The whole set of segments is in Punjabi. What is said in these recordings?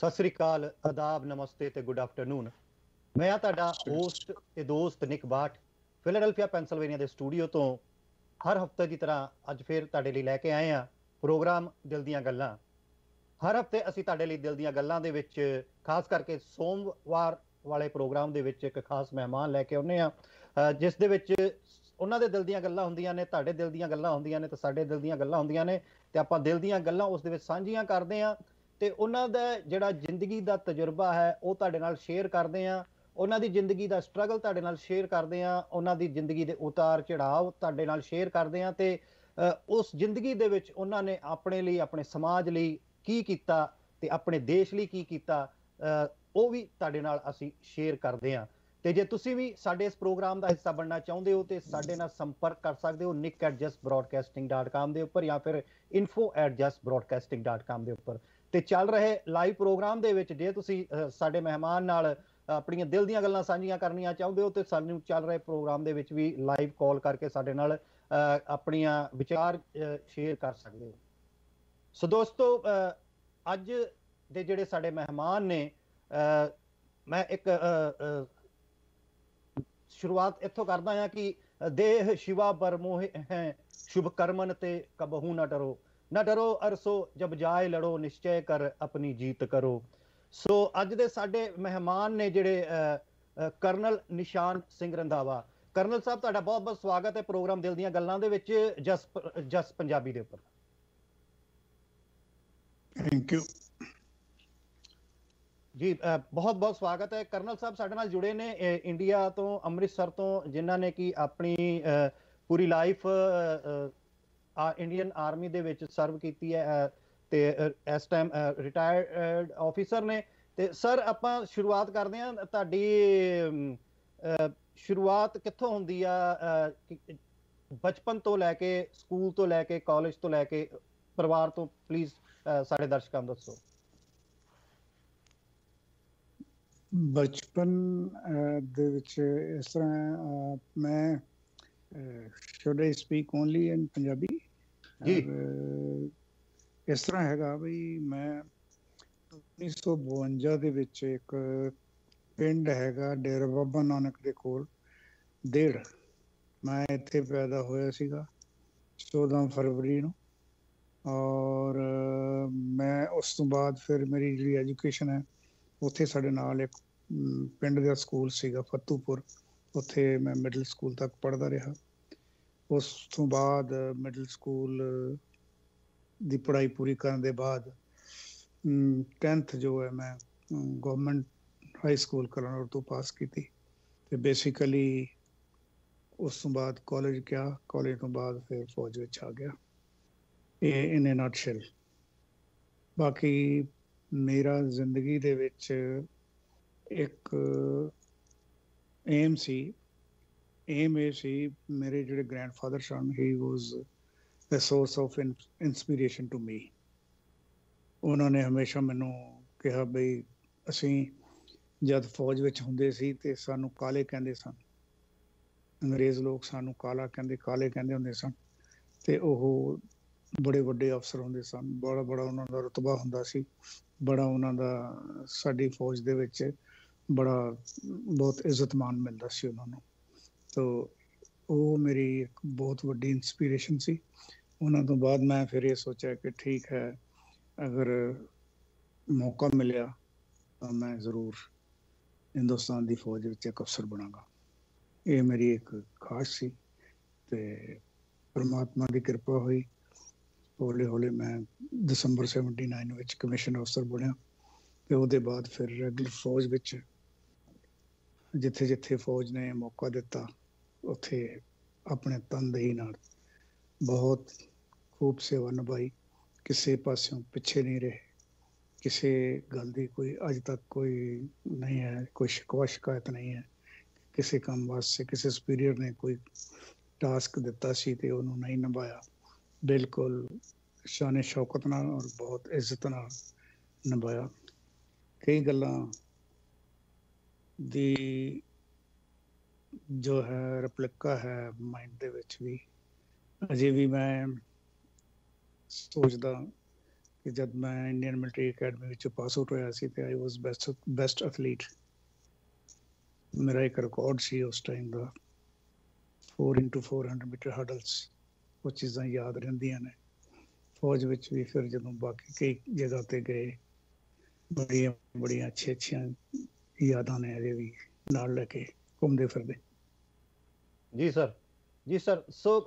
ਸਤਿ ਸ੍ਰੀ ਅਕਾਲ ਆਦਾਬ ਨਮਸਤੇ ਤੇ ਗੁੱਡ ਆਫਟਰਨੂਨ ਮੈਂ ਆ ਤੁਹਾਡਾ ਹੋਸਟ ਤੇ ਦੋਸਤ ਨਿਕ ਬਾਟ ਫਿਲਾਡੈਲਫੀਆ ਪੈਂਸਿਲਵੇਨੀਆ ਦੇ ਸਟੂਡੀਓ ਤੋਂ। ਹਰ ਹਫ਼ਤੇ ਦੀ ਤਰ੍ਹਾਂ ਅੱਜ ਫੇਰ ਤੁਹਾਡੇ ਲਈ ਲੈ ਕੇ ਆਏ ਆ ਪ੍ਰੋਗਰਾਮ ਦਿਲ ਦੀਆਂ ਗੱਲਾਂ। ਹਰ ਹਫ਼ਤੇ ਅਸੀਂ ਤੁਹਾਡੇ ਲਈ ਦਿਲ ਦੀਆਂ ਗੱਲਾਂ ਦੇ ਵਿੱਚ, ਖਾਸ ਕਰਕੇ ਸੋਮਵਾਰ ਵਾਲੇ ਪ੍ਰੋਗਰਾਮ ਦੇ ਵਿੱਚ ਇੱਕ ਖਾਸ ਮਹਿਮਾਨ ਲੈ ਕੇ ਆਉਨੇ ਆ ਜਿਸ ਦੇ ਵਿੱਚ ਉਹਨਾਂ ਦੇ ਦਿਲ ਦੀਆਂ ਗੱਲਾਂ ਹੁੰਦੀਆਂ ਨੇ, ਤੁਹਾਡੇ ਦਿਲ ਦੀਆਂ ਗੱਲਾਂ ਹੁੰਦੀਆਂ ਨੇ ਤੇ ਸਾਡੇ ਦਿਲ ਦੀਆਂ ਗੱਲਾਂ ਹੁੰਦੀਆਂ ਨੇ ਤੇ ਆਪਾਂ ਦਿਲ ਦੀਆਂ ਗੱਲਾਂ ਉਸ ਦੇ ਵਿੱਚ ਸਾਂਝੀਆਂ ਕਰਦੇ ਆ ਤੇ ਉਹਨਾਂ ਦਾ ਜਿਹੜਾ ਜ਼ਿੰਦਗੀ ਦਾ ਤਜਰਬਾ ਹੈ, ਉਹ ਤੁਹਾਡੇ ਨਾਲ ਸ਼ੇਅਰ ਕਰਦੇ ਆ ਉਹਨਾਂ ਦੀ ਜ਼ਿੰਦਗੀ ਦਾ ਸਟਰਗਲ ਤੁਹਾਡੇ ਨਾਲ ਸ਼ੇਅਰ ਕਰਦੇ ਆ ਉਹਨਾਂ ਦੀ ਜ਼ਿੰਦਗੀ ਦੇ ਉਤਾਰ ਚੜਾਅ ਤੁਹਾਡੇ ਨਾਲ ਸ਼ੇਅਰ ਕਰਦੇ ਆ ਤੇ ਉਸ ਜ਼ਿੰਦਗੀ ਦੇ ਵਿੱਚ ਉਹਨਾਂ ਨੇ ਆਪਣੇ ਲਈ, ਆਪਣੇ ਸਮਾਜ ਲਈ ਕੀ ਕੀਤਾ ਤੇ ਆਪਣੇ ਦੇਸ਼ ਲਈ ਕੀ ਕੀਤਾ ਉਹ ਵੀ ਤੁਹਾਡੇ ਨਾਲ ਅਸੀਂ ਸ਼ੇਅਰ ਕਰਦੇ ਆ ਤੇ ਜੇ ਤੁਸੀਂ ਵੀ ਸਾਡੇ ਇਸ ਪ੍ਰੋਗਰਾਮ ਦਾ ਹਿੱਸਾ ਬਣਨਾ ਚਾਹੁੰਦੇ ਹੋ ਤੇ ਸਾਡੇ ਨਾਲ ਸੰਪਰਕ ਕਰ ਸਕਦੇ ਹੋ nick@justbroadcasting.com ਦੇ ਉੱਪਰ ਜਾਂ ਫਿਰ info@justbroadcasting.com ਦੇ ਉੱਪਰ। ਤੇ ਚੱਲ ਰਹੇ ਲਾਈਵ ਪ੍ਰੋਗਰਾਮ ਦੇ ਵਿੱਚ ਜੇ ਤੁਸੀਂ ਸਾਡੇ ਮਹਿਮਾਨ ਨਾਲ ਆਪਣੀਆਂ ਦਿਲ ਦੀਆਂ ਗੱਲਾਂ ਸਾਂਝੀਆਂ ਕਰਨੀਆਂ ਚਾਹੁੰਦੇ ਹੋ, ਤੇ ਸਾਨੂੰ ਚੱਲ ਰਹੇ ਪ੍ਰੋਗਰਾਮ ਦੇ ਵਿੱਚ ਵੀ ਲਾਈਵ ਕਾਲ ਕਰਕੇ ਸਾਡੇ ਨਾਲ ਆਪਣੀਆਂ ਵਿਚਾਰ ਸ਼ੇਅਰ ਕਰ ਸਕਦੇ ਹੋ। ਸੋ ਦੋਸਤੋ ਅੱਜ ਦੇ ਜਿਹੜੇ ਸਾਡੇ ਮਹਿਮਾਨ ਨੇ ਮੈਂ ਇੱਕ ਸ਼ੁਰੂਆਤ ਇੱਥੋਂ ਕਰਦਾ ਹਾਂ ਕਿ ਦੇਹ ਸ਼ਿਵਾ ਬਰਮੋਹ ਹੈ, ਸ਼ੁਭ ਕਰਮਨ ਤੇ ਕਬਹੂ ਨਾ ਡਰੋ। ਨਾ ਡਰੋ ਅਰਸੋ ਜਬ ਜਾਏ ਲੜੋ ਨਿਸ਼ਚੈ ਕਰ ਆਪਣੀ ਜੀਤ ਕਰੋ। ਸੋ ਅੱਜ ਦੇ ਸਾਡੇ ਮਹਿਮਾਨ ਨੇ ਜਿਹੜੇ ਕਰਨਲ ਨਿਸ਼ਾਨ ਸਿੰਘ ਰੰਧਾਵਾ। ਕਰਨਲ ਸਾਹਿਬ ਤੁਹਾਡਾ ਬਹੁਤ ਬਹੁਤ ਸਵਾਗਤ ਹੈ ਪ੍ਰੋਗਰਾਮ ਦਿਲ ਦੀਆਂ ਗੱਲਾਂ ਦੇ ਵਿੱਚ ਜਸ ਜਸ ਪੰਜਾਬੀ ਦੇ ਉੱਪਰ। ਥੈਂਕ ਯੂ ਜੀ ਬਹੁਤ ਬਹੁਤ ਸਵਾਗਤ ਹੈ। ਕਰਨਲ ਸਾਹਿਬ ਸਾਡੇ ਨਾਲ ਜੁੜੇ ਨੇ ਇੰਡੀਆ ਤੋਂ ਅੰਮ੍ਰਿਤਸਰ ਤੋਂ ਜਿਨ੍ਹਾਂ ਨੇ ਕੀ ਆਪਣੀ ਪੂਰੀ ਲਾਈਫ ਇੰਡੀਅਨ ਆਰਮੀ ਦੇ ਵਿੱਚ ਸਰਵ ਕੀਤੀ ਹੈ ਤੇ ਇਸ ਟਾਈਮ ਰਿਟਾਇਰਡ ਆਫੀਸਰ ਨੇ। ਤੇ ਸਰ, ਆਪਾਂ ਸ਼ੁਰੂਆਤ ਕਰਦੇ ਹਾਂ। ਤੁਹਾਡੀ ਸ਼ੁਰੂਆਤ ਕਿੱਥੋਂ ਹੁੰਦੀ ਆ? ਬਚਪਨ ਤੋਂ ਲੈ ਕੇ ਸਕੂਲ ਤੋਂ ਲੈ ਕੇ ਕਾਲਜ ਤੋਂ ਲੈ ਕੇ, ਪਰਿਵਾਰ ਤੋਂ ਪਲੀਜ਼ ਸਾਡੇ ਦਰਸ਼ਕਾਂ ਨੂੰ ਦੱਸੋ। ਬਚਪਨ ਦੇ ਵਿੱਚ ਇਸ ਤਰ੍ਹਾਂ ਮੈਂ should I speak only in Punjabi ji. ਇਸ ਤਰ੍ਹਾਂ ਹੈਗਾ ਵੀ ਮੈਂ 1952 ਦੇ ਵਿੱਚ ਇੱਕ ਪਿੰਡ ਹੈਗਾ ਡੇਰਾ ਬਾਬਾ ਨਾਨਕ ਦੇ ਕੋਲ ਡੇੜ ਮੈਂ ਇੱਥੇ ਪੈਦਾ ਹੋਇਆ ਸੀਗਾ 14 ਫਰਵਰੀ ਨੂੰ ਔਰ ਮੈਂ ਉਸ ਤੋਂ ਬਾਅਦ ਫਿਰ ਮੇਰੀ ਜਿਹੜੀ ਐਜੂਕੇਸ਼ਨ ਹੈ, ਉੱਥੇ ਸਾਡੇ ਨਾਲ ਇੱਕ ਪਿੰਡ ਦਾ ਸਕੂਲ ਸੀਗਾ ਫਤੂਪੁਰ ਉੱਥੇ ਮੈਂ ਮਿਡਲ ਸਕੂਲ ਤੱਕ ਪੜ੍ਹਦਾ ਰਿਹਾ। ਉਸ ਤੋਂ ਬਾਅਦ ਮਿਡਲ ਸਕੂਲ ਦੀ ਪੜ੍ਹਾਈ ਪੂਰੀ ਕਰਨ ਦੇ ਬਾਅਦ 10th ਜੋ ਹੈ ਮੈਂ ਗਵਰਨਮੈਂਟ ਹਾਈ ਸਕੂਲ ਕਲਾਨੌਰ ਤੋਂ ਪਾਸ ਕੀਤੀ ਤੇ ਬੇਸਿਕਲੀ ਉਸ ਤੋਂ ਬਾਅਦ ਕਾਲਜ ਗਿਆ ਕਾਲਜ ਤੋਂ ਬਾਅਦ ਫਿਰ ਫੌਜ ਵਿੱਚ ਆ ਗਿਆ। ਇਹ ਇਨ ਅ ਨਟਸ਼ੈਲ ਬਾਕੀ ਮੇਰਾ ਜ਼ਿੰਦਗੀ ਦੇ ਵਿੱਚ ਇੱਕ ਏਮ ਸੀ ਏਮ ਇਹ ਸੀ, ਮੇਰੇ ਜਿਹੜੇ grandfather son he was a source of inspiration to me ਉਹਨਾਂ ਨੇ ਹਮੇਸ਼ਾ ਮੈਨੂੰ ਕਿਹਾ ਬਈ, ਅਸੀਂ ਜਦ ਫੌਜ ਵਿੱਚ ਹੁੰਦੇ ਸੀ ਤੇ ਸਾਨੂੰ ਕਾਲੇ ਕਹਿੰਦੇ ਸਨ। ਅੰਗਰੇਜ਼ ਲੋਕ ਸਾਨੂੰ ਕਾਲਾ ਕਹਿੰਦੇ, ਕਾਲੇ ਕਹਿੰਦੇ ਹੁੰਦੇ ਸਨ। ਤੇ ਉਹ ਬੜੇ ਵੱਡੇ ਅਫਸਰ ਹੁੰਦੇ ਸਨ। ਬੜਾ ਬੜਾ ਉਹਨਾਂ ਦਾ ਰਤਬਾ ਹੁੰਦਾ ਸੀ। ਬੜਾ ਉਹਨਾਂ ਦਾ, ਸਾਡੀ ਫੌਜ ਦੇ ਵਿੱਚ ਬੜਾ ਬਹੁਤ ਇੱਜ਼ਤ ਮਾਨ ਮਿਲਦਾ ਸੀ ਉਹਨਾਂ ਨੂੰ। ਤੋ ਉਹ ਮੇਰੀ ਇੱਕ ਬਹੁਤ ਵੱਡੀ ਇਨਸਪੀਰੇਸ਼ਨ ਸੀ। ਉਹਨਾਂ ਤੋਂ ਬਾਅਦ ਮੈਂ ਫਿਰ ਇਹ ਸੋਚਿਆ ਕਿ ਠੀਕ ਹੈ, ਅਗਰ ਮੌਕਾ ਮਿਲਿਆ ਤਾਂ ਮੈਂ ਜ਼ਰੂਰ ਹਿੰਦੁਸਤਾਨ ਦੀ ਫੌਜ ਵਿੱਚ ਇੱਕ ਅਫਸਰ ਬਣਾਂਗਾ। ਇਹ ਮੇਰੀ ਇੱਕ ਖਾਸ ਸੀ ਤੇ ਪਰਮਾਤਮਾ ਦੀ ਕਿਰਪਾ ਹੋਈ। ਹੌਲੇ ਹੌਲੇ ਮੈਂ ਦਸੰਬਰ 79 ਵਿੱਚ ਕਮਿਸ਼ਨ ਅਫਸਰ ਬਣਿਆ ਤੇ ਉਹਦੇ ਬਾਅਦ ਫਿਰ ਰੈਗੂਲਰ ਫੌਜ ਵਿੱਚ ਜਿੱਥੇ ਜਿੱਥੇ ਫੌਜ ਨੇ ਮੌਕਾ ਦਿੱਤਾ ਉੱਥੇ ਆਪਣੇ ਤਨਦੇਹੀ ਨਾਲ। ਬਹੁਤ ਖੂਬ ਸੇਵਾ ਨਿਭਾਈ। ਕਿਸੇ ਪਾਸਿਓਂ ਪਿੱਛੇ ਨਹੀਂ ਰਹੇ। ਕਿਸੇ ਗੱਲ ਦੀ ਕੋਈ ਅੱਜ ਤੱਕ ਕੋਈ ਨਹੀਂ ਹੈ। ਕੋਈ ਸ਼ਿਕਵਾ ਸ਼ਿਕਾਇਤ ਨਹੀਂ ਹੈ। ਕਿਸੇ ਕੰਮ ਵਾਸਤੇ ਕਿਸੇ ਸੁਪੀਰੀਅਰ ਨੇ ਕੋਈ ਟਾਸਕ ਦਿੱਤਾ ਸੀ ਤੇ ਉਹਨੂੰ ਨਹੀਂ ਨਿਭਾਇਆ। ਬਿਲਕੁਲ ਸ਼ਾਨੇ ਸ਼ੌਕਤ ਨਾਲ ਔਰ ਬਹੁਤ ਇੱਜ਼ਤ ਨਾਲ ਨਿਭਾਇਆ। ਕਈ ਗੱਲਾਂ ਦੀ ਜੋ ਹੈ ਰਿਪਲਿਕਾ ਹੈ ਮਾਈਂਡ ਦੇ ਵਿੱਚ ਵੀ। ਅਜੇ ਵੀ ਮੈਂ ਸੋਚਦਾ ਕਿ ਜਦ ਮੈਂ ਇੰਡੀਅਨ ਮਿਲਟਰੀ ਅਕੈਡਮੀ ਵਿੱਚ ਪਾਸ ਆਊਟ ਹੋਇਆ ਸੀ ਤੇ I was best best athlete ਮੇਰਾ ਇੱਕ ਰਿਕਾਰਡ ਸੀ ਉਸ ਟਾਈਮ ਦਾ। 4x400 ਮੀਟਰ ਹਰਡਲਸ ਉਹ ਚੀਜ਼ਾਂ ਯਾਦ ਰਹਿੰਦੀਆਂ ਨੇ। ਫੌਜ ਵਿੱਚ ਵੀ ਫਿਰ ਜਦੋਂ ਬਾਕੀ ਕਈ ਜਗ੍ਹਾ ਤੇ ਗਏ ਬੜੀਆਂ ਬੜੀਆਂ ਅੱਛੀਆਂ ਅੱਛੀਆਂ ਯਾਦਾਂ ਨੇ ਅਜੇ ਵੀ ਨਾਲ ਲੈ ਕੇ। ਘੁੰਮਦੇ ਫਿਰਦੇ। ਜੀ ਸਰ ਜੀ ਸਰ ਸੋ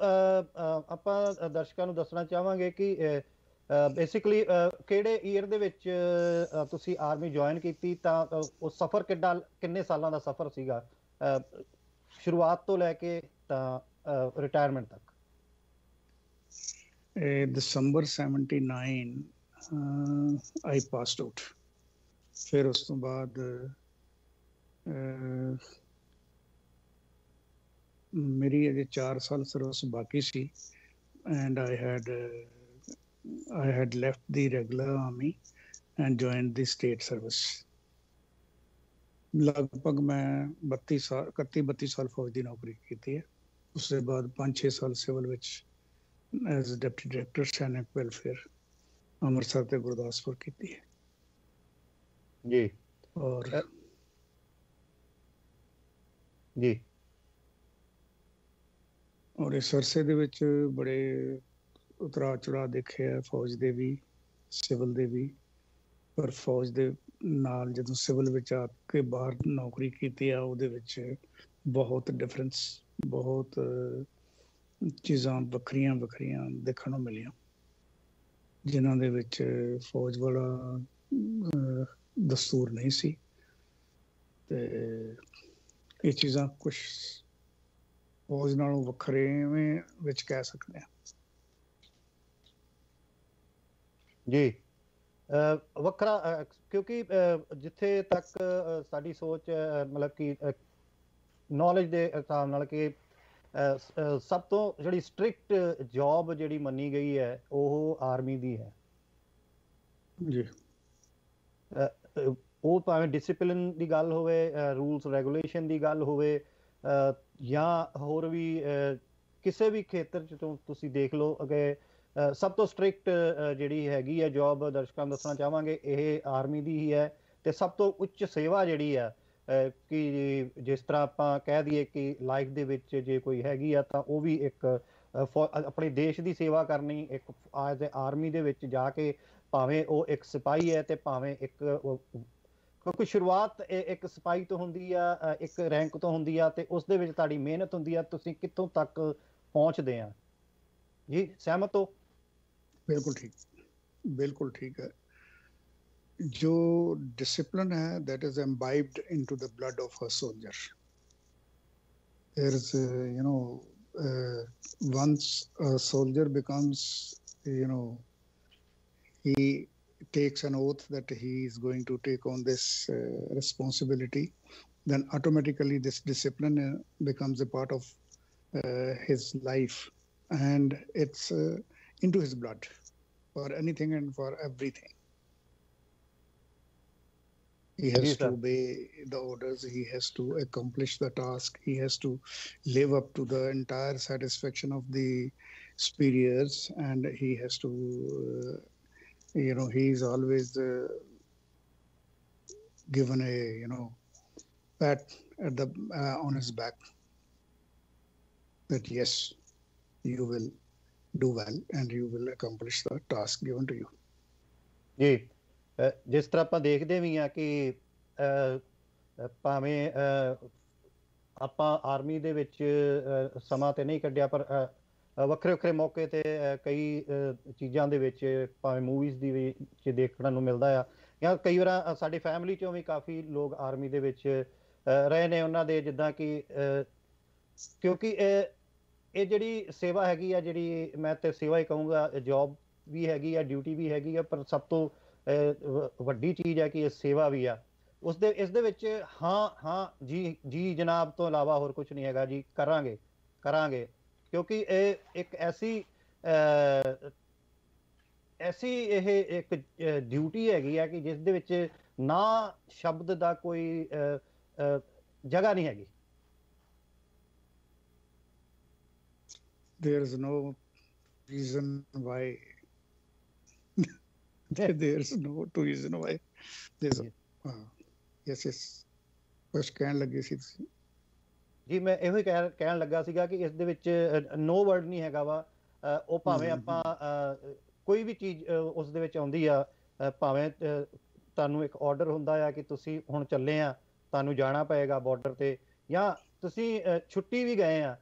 ਆਪਾਂ ਦਰਸ਼ਕਾਂ ਨੂੰ ਦੱਸਣਾ ਚਾਹਾਂਗੇ ਕਿ ਬੇਸਿਕਲੀ ਕਿਹੜੇ ਈਅਰ ਦੇ ਵਿੱਚ ਤੁਸੀਂ ਆਰਮੀ ਜੁਆਇਨ ਕੀਤੀ ਤਾਂ ਉਹ ਸਫ਼ਰ ਕਿੱਡਾ ਕਿੰਨੇ ਸਾਲਾਂ ਦਾ ਸਫ਼ਰ ਸੀਗਾ? ਸ਼ੁਰੂਆਤ ਤੋਂ ਲੈ ਕੇ ਤਾਂ ਰਿਟਾਇਰਮੈਂਟ ਤੱਕ। ਇਹ ਦਸੰਬਰ 79 ਆਈ ਪਾਸਡ ਆਊਟ ਫਿਰ ਉਸ ਤੋਂ ਬਾਅਦ ਮੇਰੀ ਅਜੇ 4 ਸਾਲ ਸਰਵਿਸ ਬਾਕੀ ਸੀ and I had I had left the regular army and joined the state service ਲਗਭਗ ਮੈਂ 32 ਸਾਲ 31 32 ਸਾਲ ਫੌਜ ਦੀ ਨੌਕਰੀ ਕੀਤੀ ਹੈ। ਉਸ ਤੋਂ ਬਾਅਦ 5-6 ਸਾਲ ਸਿਵਲ ਵਿੱਚ as deputy director Sainik welfare Amritsar ਤੇ ਗੁਰਦਾਸਪੁਰ ਕੀਤੀ ਹੈ। ਜੀ। ਔਰ ਜੀ। ਔਰ ਇਸ ਸਰਸੇ ਦੇ ਵਿੱਚ ਬੜੇ ਉਤਰਾ ਚੜਾ ਦੇਖੇ ਆ ਫੌਜ ਦੇ ਵੀ, ਸਿਵਲ ਦੇ ਵੀ। ਪਰ ਫੌਜ ਦੇ ਨਾਲ ਜਦੋਂ ਸਿਵਲ ਵਿੱਚ ਆ ਕੇ ਬਾਹਰ ਨੌਕਰੀ ਕੀਤੀ ਆ, ਉਹਦੇ ਵਿੱਚ ਬਹੁਤ ਡਿਫਰੈਂਸ ਬਹੁਤ ਚੀਜ਼ਾਂ ਵੱਖਰੀਆਂ ਵੱਖਰੀਆਂ ਦੇਖਣ ਨੂੰ ਮਿਲੀਆਂ। ਜਿਨ੍ਹਾਂ ਦੇ ਵਿੱਚ ਫੌਜ ਵਾਲਾ ਦਸਤੂਰ ਨਹੀਂ ਸੀ। ਤੇ ਇਹ ਚੀਜ਼ਾਂ ਕੁਝ ਫੌਜ ਨਾਲੋਂ ਵੱਖਰੇਵੇਂ ਵਿੱਚ ਕਹਿ ਸਕਦੇ ਹਾਂ। ਜੀ। ਵੱਖਰਾ ਕਿਉਂਕਿ ਜਿੱਥੇ ਤੱਕ ਸਾਡੀ ਸੋਚ ਮਤਲਬ ਕਿ ਨੌਲੇਜ ਦੇ ਹਿਸਾਬ ਨਾਲ ਕਿ ਸਭ ਤੋਂ ਜਿਹੜੀ ਸਟ੍ਰਿਕਟ ਜੌਬ ਜਿਹੜੀ ਮੰਨੀ ਗਈ ਹੈ ਉਹ ਆਰਮੀ ਦੀ ਹੈ। ਜੀ। ਉਹ ਭਾਵੇਂ ਡਿਸਪਲਿਨ ਦੀ ਗੱਲ ਹੋਵੇ ਰੂਲਸ ਰੈਗੂਲੇਸ਼ਨ ਦੀ ਗੱਲ ਹੋਵੇ ਜਾਂ ਹੋਰ ਵੀ ਕਿਸੇ ਵੀ ਖੇਤਰ ਚ ਤੋਂ ਤੁਸੀਂ ਦੇਖ ਲਓ ਕਿ ਸਭ ਤੋਂ ਸਟ੍ਰਿਕਟ ਜਿਹੜੀ ਹੈਗੀ ਹੈ ਜੌਬ ਦਰਸ਼ਕਾਂ ਨੂੰ ਦੱਸਣਾ ਚਾਹਾਂਗੇ ਇਹ ਆਰਮੀ ਦੀ ਹੀ ਹੈ ਤੇ ਸਭ ਤੋਂ ਉੱਚ ਸੇਵਾ ਜਿਹੜੀ ਆ ਕਿ ਜਿਸ ਤਰ੍ਹਾਂ ਆਪਾਂ ਕਹਿ ਦਈਏ ਕਿ ਲਾਈਫ ਦੇ ਵਿੱਚ ਜੇ ਕੋਈ ਹੈਗੀ ਆ ਤਾਂ ਉਹ ਵੀ ਇੱਕ ਅ, ਆਪਣੇ ਦੇਸ਼ ਦੀ ਸੇਵਾ ਕਰਨੀ ਇੱਕ ਐਜ਼ ਆਰਮੀ ਦੇ ਵਿੱਚ ਜਾ ਕੇ ਭਾਵੇਂ ਉਹ ਇੱਕ ਸਿਪਾਹੀ ਹੈ ਤੇ ਭਾਵੇਂ ਇੱਕ ਕਿਉਂਕਿ ਸ਼ੁਰੂਆਤ ਇ- ਇੱਕ ਸਿਪਾਹੀ ਤੋਂ ਹੁੰਦੀ ਆ ਅ, ਇੱਕ ਰੈਂਕ ਤੋਂ ਹੁੰਦੀ ਆ ਤੇ ਉਸ ਦੇ ਵਿੱਚ ਤੁਹਾਡੀ ਮਿਹਨਤ ਹੁੰਦੀ ਆ ਤੁਸੀਂ ਕਿੱਥੋਂ ਤੱਕ ਪਹੁੰਚਦੇ ਆ ਜੀ ਸਹਿਮਤ ਹੋ ਬਿਲਕੁਲ ਠੀਕ ਬਿਲਕੁਲ ਠੀਕ ਹੈ ਜੋ ਡਿਸਪਲਿਨ ਹੈ that is imbibed into the blood of a soldier there is uh, you know uh, once a soldier becomes you know he takes an oath that he is going to take on this uh, responsibility then automatically this discipline uh, becomes a part of uh, his life. And it's uh, into his blood for anything and for everything. He has Yes, to obey the orders, he has to accomplish the task, he has to live up to the entire satisfaction of the superiors, and he has to, uh, you know, he's always uh, given a, you know, pat at the uh, on his back that yes, you will do well and you will accomplish the task given to you. ਜੀ ਅ, ਜਿਸ ਤਰ੍ਹਾਂ ਆਪਾਂ ਦੇਖਦੇ ਵੀ ਆ ਕਿ ਅ, ਅ, ਭਾਵੇਂ ਅ, ਆਪਾਂ ਆਰਮੀ ਦੇ ਵਿੱਚ ਅ, ਸਮਾਂ ਤੇ ਨਹੀਂ ਕੱਢਿਆ ਪਰ ਅ, ਅ, ਵੱਖਰੇ ਵੱਖਰੇ ਮੌਕੇ ਤੇ ਕਈ ਚੀਜ਼ਾਂ ਦੇ ਵਿੱਚ, ਭਾਵੇਂ ਮੂਵੀਜ਼ ਦੀ ਵਿੱਚ ਦੇਖਣ ਨੂੰ ਮਿਲਦਾ ਆ। ਜਾਂ ਕਈ ਵਾਰ ਸਾਡੀ ਫੈਮਿਲੀ ਚੋਂ ਵੀ ਕਾਫੀ ਲੋਕ ਆਰਮੀ ਦੇ ਵਿੱਚ ਰਹੇ ਨੇ ਉਹਨਾਂ ਦੇ ਜਿੱਦਾਂ ਕਿ ਕਿਉਂਕਿ ਇਹ ਇਹ ਜਿਹੜੀ ਸੇਵਾ ਹੈਗੀ ਆ, ਜਿਹੜੀ ਮੈਂ ਤੇ ਸੇਵਾ ਹੀ ਕਹੂੰਗਾ ਜੌਬ ਵੀ ਹੈਗੀ ਆ ਡਿਊਟੀ ਵੀ ਹੈਗੀ ਆ, ਪਰ ਸਭ ਤੋਂ ਵੱਡੀ ਚੀਜ਼ ਹੈ ਕਿ ਇਹ ਸੇਵਾ ਵੀ ਆ। ਉਸ ਦੇ, ਇਸ ਦੇ ਵਿੱਚ ਹਾਂ ਹਾਂ, ਜੀ ਜੀ ਜਨਾਬ ਤੋਂ ਇਲਾਵਾ ਹੋਰ ਕੁਝ ਨਹੀਂ ਹੈਗਾ, ਜੀ ਕਰਾਂਗੇ ਕਰਾਂਗੇ। ਕਿਉਂਕਿ ਇਹ ਇੱਕ ਐਸੀ ਐਸੀ ਇਹ ਇੱਕ ਡਿਊਟੀ ਹੈਗੀ ਆ ਕਿ ਜਿਸ ਦੇ ਵਿੱਚ ਨਾ ਸ਼ਬਦ ਦਾ ਕੋਈ ਜਗ੍ਹਾ ਨਹੀਂ ਹੈਗੀ। There is no reason why there's no reason why. There's uh, yes yes. ਕੁਛ ਕਹਿਣ ਲੱਗੇ ਸੀ ਤੁਸੀਂ ਜੀ ਮੈਂ ਇਹੋ ਹੀ ਕਹਿ- ਕਹਿਣ ਲੱਗਾ ਸੀਗਾ ਕਿ ਇਸ ਦੇ ਵਿੱਚ ਨੋ ਵਰਡ ਨਹੀਂ ਹੈਗਾ ਵਾ। ਉਹ ਭਾਵੇਂ ਆਪਾਂ ਕੋਈ ਵੀ ਚੀਜ਼ ਉਸ ਦੇ ਵਿੱਚ ਆਉਂਦੀ ਆ ਭਾਵੇਂ ਤੁਹਾਨੂੰ ਇੱਕ ਆਰਡਰ ਹੁੰਦਾ ਆ ਕਿ ਤੁਸੀਂ ਹੁਣ ਚੱਲੇ ਆ ਤੁਹਾਨੂੰ ਜਾਣਾ ਪਏਗਾ ਬਾਰਡਰ ਤੇ ਜਾਂ ਤੁਸੀਂ ਛੁੱਟੀ ਵੀ ਗਏ ਆ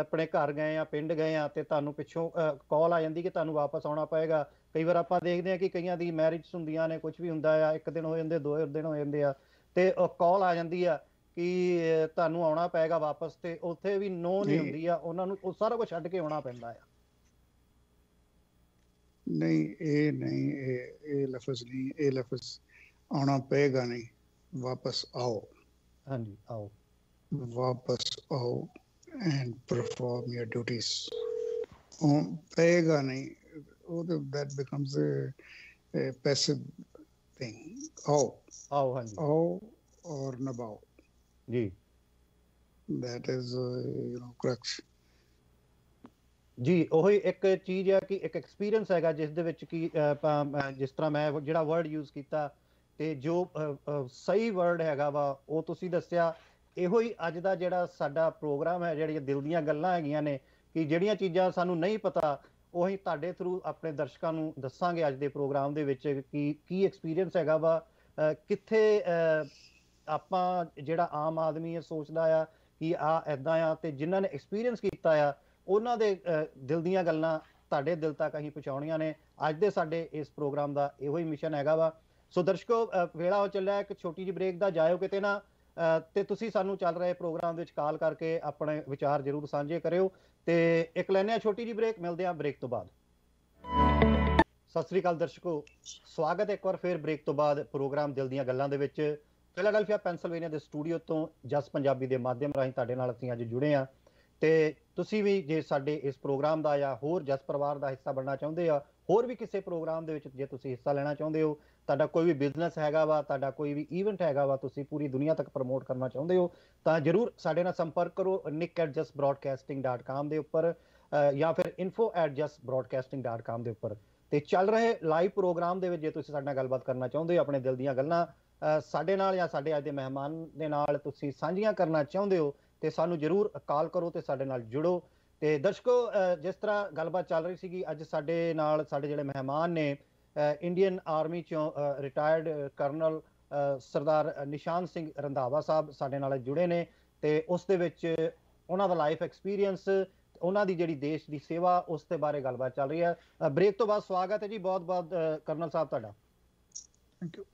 ਆਪਣੇ ਘਰ ਗਏ ਆ ਪਿੰਡ ਗਏ ਆ ਤੇ ਤੁਹਾਨੂੰ ਪਿੱਛੋਂ ਕਾਲ ਆ ਜਾਂਦੀ ਕਿ ਤੁਹਾਨੂੰ ਵਾਪਸ ਆਉਣਾ ਪਏਗਾ। ਕਈ ਵਾਰ ਆਪਾਂ ਦੇਖਦੇ ਆ ਕਿ ਕਈਆਂ ਦੀ ਮੈਰਿਜ ਹੁੰਦੀਆਂ ਨੇ ਕੁਝ ਵੀ ਹੁੰਦਾ ਆ ਇੱਕ ਦਿਨ ਹੋ ਜਾਂਦੇ ਦੋ ਦਿਨ ਹੋ ਜਾਂਦੇ ਆ ਤੇ ਕਾਲ ਆ ਜਾਂਦੀ ਆ ਕਿ ਤੁਹਾਨੂੰ ਆਉਣਾ ਪਏਗਾ ਵਾਪਸ ਤੇ ਉੱਥੇ ਵੀ ਨੋ ਨਹੀਂ। ਹੁੰਦੀ ਆ ਉਹਨਾਂ ਨੂੰ ਉਹ ਸਾਰਾ ਕੁਝ ਛੱਡ ਕੇ ਆਉਣਾ ਪੈਂਦਾ ਆ। ਨਹੀਂ ਇਹ ਨਹੀਂ ਇਹ ਇਹ ਲਫ਼ਜ਼ ਨਹੀਂ ਇਹ ਲਫ਼ਜ਼ ਆਉਣਾ ਪਏਗਾ ਨਹੀਂ। ਵਾਪਸ ਆਓ। ਹਾਂਜੀ ਆਓ। ਵਾਪਸ ਆਓ ਐਂਡ ਪਰਫਾਰਮ ਯਰ ਡਿਊਟੀਜ਼ ਉਹ ਪਏਗਾ ਨਹੀਂ ਉਹ becomes a, a passive thing ਆਓ। ਆਓ ਹਾਂਜੀ। ਆਓ ਔਰ ਨਿਭਾਓ। ਜੀ। That is uh, you know crux. ਜੀ ਉਹੀ ਇੱਕ ਚੀਜ਼ ਆ ਕਿ ਇੱਕ ਐਕਸਪੀਰੀਅੰਸ ਹੈਗਾ ਜਿਸ ਦੇ ਵਿੱਚ ਕਿ ਜਿਸ ਤਰ੍ਹਾਂ ਮੈਂ ਜਿਹੜਾ ਵਰਡ ਯੂਜ਼ ਕੀਤਾ ਤੇ ਜੋ ਸਹੀ ਵਰਡ ਹੈਗਾ ਵਾ ਉਹ ਤੁਸੀਂ ਦੱਸਿਆ ਇਹੋ ਹੀ ਅੱਜ ਦਾ ਜਿਹੜਾ ਸਾਡਾ ਪ੍ਰੋਗਰਾਮ ਹੈ ਜਿਹੜੀਆਂ ਦਿਲ ਦੀਆਂ ਗੱਲਾਂ ਹੈਗੀਆਂ ਨੇ ਕਿ ਜਿਹੜੀਆਂ ਚੀਜ਼ਾਂ ਸਾਨੂੰ ਨਹੀਂ ਪਤਾ ਉਹੀ ਤੁਹਾਡੇ ਥਰੂ ਆਪਣੇ ਦਰਸ਼ਕਾਂ ਨੂੰ ਦੱਸਾਂਗੇ ਅੱਜ ਦੇ ਪ੍ਰੋਗਰਾਮ ਦੇ ਵਿੱਚ ਕਿ ਕੀ ਐਕਸਪੀਰੀਅੰਸ ਹੈਗਾ ਵਾ ਕਿੱਥੇ ਆਪਾਂ ਜਿਹੜਾ ਆਮ ਆਦਮੀ ਇਹ ਸੋਚਦਾ ਆ ਕਿ ਆ ਐਦਾਂ ਆ ਤੇ ਜਿਨ੍ਹਾਂ ਨੇ ਐਕਸਪੀਰੀਅੰਸ ਕੀਤਾ ਆ ਉਹਨਾਂ ਦੇ ਦਿਲ ਦੀਆਂ ਗੱਲਾਂ ਤੁਹਾਡੇ ਦਿਲ ਤੱਕ ਅਸੀਂ ਪਹੁੰਚਾਉਣੀਆਂ ਨੇ। ਅੱਜ ਦੇ ਸਾਡੇ ਇਸ ਪ੍ਰੋਗਰਾਮ ਦਾ ਇਹੋ ਹੀ ਮਿਸ਼ਨ ਹੈਗਾ ਵਾ। ਸੋ ਦਰਸ਼ਕੋ ਵੇਲਾ ਹੋ ਚੱਲਿਆ ਇੱਕ ਛੋਟੀ ਜਿਹੀ ਬ੍ਰੇਕ ਦਾ ਜਾਇਓ ਕਿਤੇ ਨਾ। ਅਹ, ਤੇ ਤੁਸੀਂ ਸਾਨੂੰ ਚੱਲ ਰਹੇ ਪ੍ਰੋਗਰਾਮ ਦੇ ਵਿੱਚ ਕਾਲ ਕਰਕੇ ਆਪਣੇ ਵਿਚਾਰ ਜ਼ਰੂਰ ਸਾਂਝੇ ਕਰਿਓ ਤੇ ਇੱਕ ਲੈਣੇ ਆ ਛੋਟੀ ਜਿਹੀ ਬ੍ਰੇਕ ਮਿਲਦੇ ਆ ਬ੍ਰੇਕ ਤੋਂ ਬਾਅਦ। ਸਤਿ ਸ੍ਰੀ ਅਕਾਲ ਦਰਸ਼ਕੋ ਸਵਾਗਤ ਹੈ ਇੱਕ ਵਾਰ ਫੇਰ ਬ੍ਰੇਕ ਤੋਂ ਬਾਅਦ ਪ੍ਰੋਗਰਾਮ ਦਿਲ ਦੀਆਂ ਗੱਲਾਂ ਦੇ ਵਿੱਚ। ਫਿਲਾਡੈਲਫੀਆ ਪੈਨਸਲਵੇਨੀਆ ਦੇ ਸਟੂਡੀਓ ਤੋਂ ਜਸ ਪੰਜਾਬੀ ਦੇ ਮਾਧਿਅਮ ਰਾਹੀਂ ਤੁਹਾਡੇ ਨਾਲ ਅਸੀਂ ਅੱਜ ਜੁੜੇ ਆ ਤੇ ਤੁਸੀਂ ਵੀ ਜੇ ਸਾਡੇ ਇਸ ਪ੍ਰੋਗਰਾਮ ਦਾ ਜਾਂ ਹੋਰ ਜਸ ਪਰਿਵਾਰ ਦਾ ਹਿੱਸਾ ਬਣਨਾ ਚਾਹੁੰਦੇ ਆ, ਹੋਰ ਵੀ ਕਿਸੇ ਪ੍ਰੋਗਰਾਮ ਦੇ ਵਿੱਚ ਜੇ ਤੁਸੀਂ ਹਿੱਸਾ ਲੈਣਾ ਚਾਹੁੰਦੇ ਹੋ, ਤੁਹਾਡਾ ਕੋਈ ਵੀ ਬਿਜ਼ਨਸ ਹੈਗਾ ਵਾ, ਤੁਹਾਡਾ ਕੋਈ ਵੀ ਇਵੈਂਟ ਹੈਗਾ ਵਾ, ਤੁਸੀਂ ਪੂਰੀ ਦੁਨੀਆ ਤੱਕ ਪ੍ਰਮੋਟ ਕਰਨਾ ਚਾਹੁੰਦੇ ਹੋ, ਤਾਂ ਜਰੂਰ ਸਾਡੇ ਨਾਲ ਸੰਪਰਕ ਕਰੋ nick@justbroadcasting.com ਦੇ ਉੱਪਰ ਜਾਂ ਫਿਰ info@justbroadcasting.com ਦੇ ਉੱਪਰ। ਤੇ ਚੱਲ ਰਹੇ ਲਾਈਵ ਪ੍ਰੋਗਰਾਮ ਦੇ ਵਿੱਚ ਜੇ ਤੁਸੀਂ ਸਾਡੇ ਨਾਲ ਗੱਲਬਾਤ ਕਰਨਾ ਚਾਹੁੰਦੇ ਹੋ, ਆਪਣੇ ਦਿਲ ਦੀਆਂ ਗੱਲਾਂ ਸਾਡੇ ਨਾਲ ਜਾਂ ਸਾਡੇ ਅੱਜ ਦੇ ਮਹਿਮਾਨ ਦੇ ਨਾਲ ਤੁਸੀਂ ਸਾਂਝੀਆਂ ਕਰਨਾ ਚਾਹੁੰਦੇ ਹੋ, ਤੇ ਸਾਨੂੰ ਜਰੂਰ ਕਾਲ ਕਰੋ ਤੇ ਸਾਡੇ ਨਾਲ ਜੁੜੋ। ਤੇ ਦਰਸ਼ਕੋ ਜਿਸ ਤਰ੍ਹਾਂ ਗੱਲਬਾਤ ਚੱਲ ਰਹੀ ਸੀਗੀ, ਅੱਜ ਸਾਡੇ ਨਾਲ ਸਾਡੇ ਜਿਹੜੇ ਮਹਿਮਾਨ ਨੇ ਇੰਡੀਅਨ ਆਰਮੀ ਚੋਂ ਰਿਟਾਇਰਡ ਕਰਨਲ ਸਰਦਾਰ ਨਿਸ਼ਾਨ ਸਿੰਘ ਰੰਧਾਵਾ ਸਾਹਿਬ ਸਾਡੇ ਨਾਲ ਜੁੜੇ ਨੇ, ਤੇ ਉਸ ਦੇ ਵਿੱਚ ਉਹਨਾਂ ਦਾ ਲਾਈਫ ਐਕਸਪੀਰੀਅੰਸ ਉਹਨਾਂ ਦੀ ਜਿਹੜੀ ਦੇਸ਼ ਦੀ ਸੇਵਾ, ਉਸ ਦੇ ਬਾਰੇ ਗੱਲਬਾਤ ਚੱਲ ਰਹੀ ਹੈ। ਬ੍ਰੇਕ ਤੋਂ ਬਾਅਦ ਸਵਾਗਤ ਹੈ ਜੀ ਬਹੁਤ ਬਹੁਤ ਕਰਨਲ ਸਾਹਿਬ ਤੁਹਾਡਾ। ਥੈਂਕ ਯੂ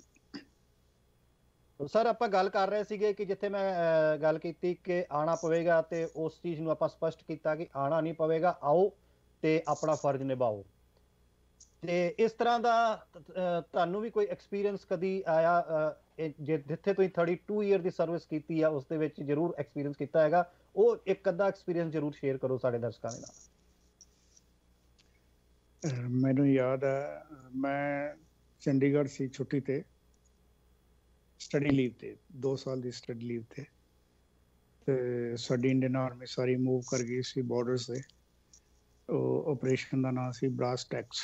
ਸਰ, ਆਪਾਂ ਗੱਲ ਕਰ ਰਹੇ ਸੀਗੇ ਕਿ ਜਿੱਥੇ ਮੈਂ ਗੱਲ ਕੀਤੀ ਕਿ ਆਣਾ ਪਵੇਗਾ ਤੇ ਉਸ ਚੀਜ਼ ਨੂੰ ਆਪਾਂ ਸਪਸ਼ਟ ਕੀਤਾ ਕਿ ਆਣਾ ਨਹੀਂ ਪਵੇਗਾ, ਆਓ ਤੇ ਆਪਣਾ ਫਰਜ਼ ਨਿਭਾਓ। ਤੇ ਇਸ ਤਰ੍ਹਾਂ ਦਾ ਤੁਹਾਨੂੰ ਵੀ ਕੋਈ ਐਕਸਪੀਰੀਅੰਸ ਕਦੀ ਆਇਆ ਜਿੱਥੇ ਤੁਸੀਂ 32 ਇਅਰ ਦੀ ਸਰਵਿਸ ਕੀਤੀ ਆ, ਉਸ ਦੇ ਵਿੱਚ ਜ਼ਰੂਰ ਐਕਸਪੀਰੀਅੰਸ ਕੀਤਾ ਹੈਗਾ। ਉਹ ਇੱਕ ਅੱਧਾ ਐਕਸਪੀਰੀਅੰਸ ਜ਼ਰੂਰ ਸ਼ੇਅਰ ਕਰੋ ਸਾਡੇ ਦਰਸ਼ਕਾਂ ਦੇ ਨਾਲ। ਮੈਨੂੰ ਯਾਦ ਹੈ, ਮੈਂ ਚੰਡੀਗੜ੍ਹ ਸੀ ਛੁੱਟੀ ਤੇ। ਸਟੱਡੀ ਲੀਵ ਤੇ 2 ਸਾਲ ਦੀ ਸਟੱਡੀ ਲੀਵ ਤੇ ਤੇ ਸਾਡੀ ਇੰਡੀਅਨ ਆਰਮੀ ਸਾਰੀ ਮੂਵ ਕਰ ਗਈ ਸੀ ਬਾਰਡਰਸ ਤੇ ਉਹ ਆਪਰੇਸ਼ਨ ਦਾ ਨਾਮ ਸੀ brass tacks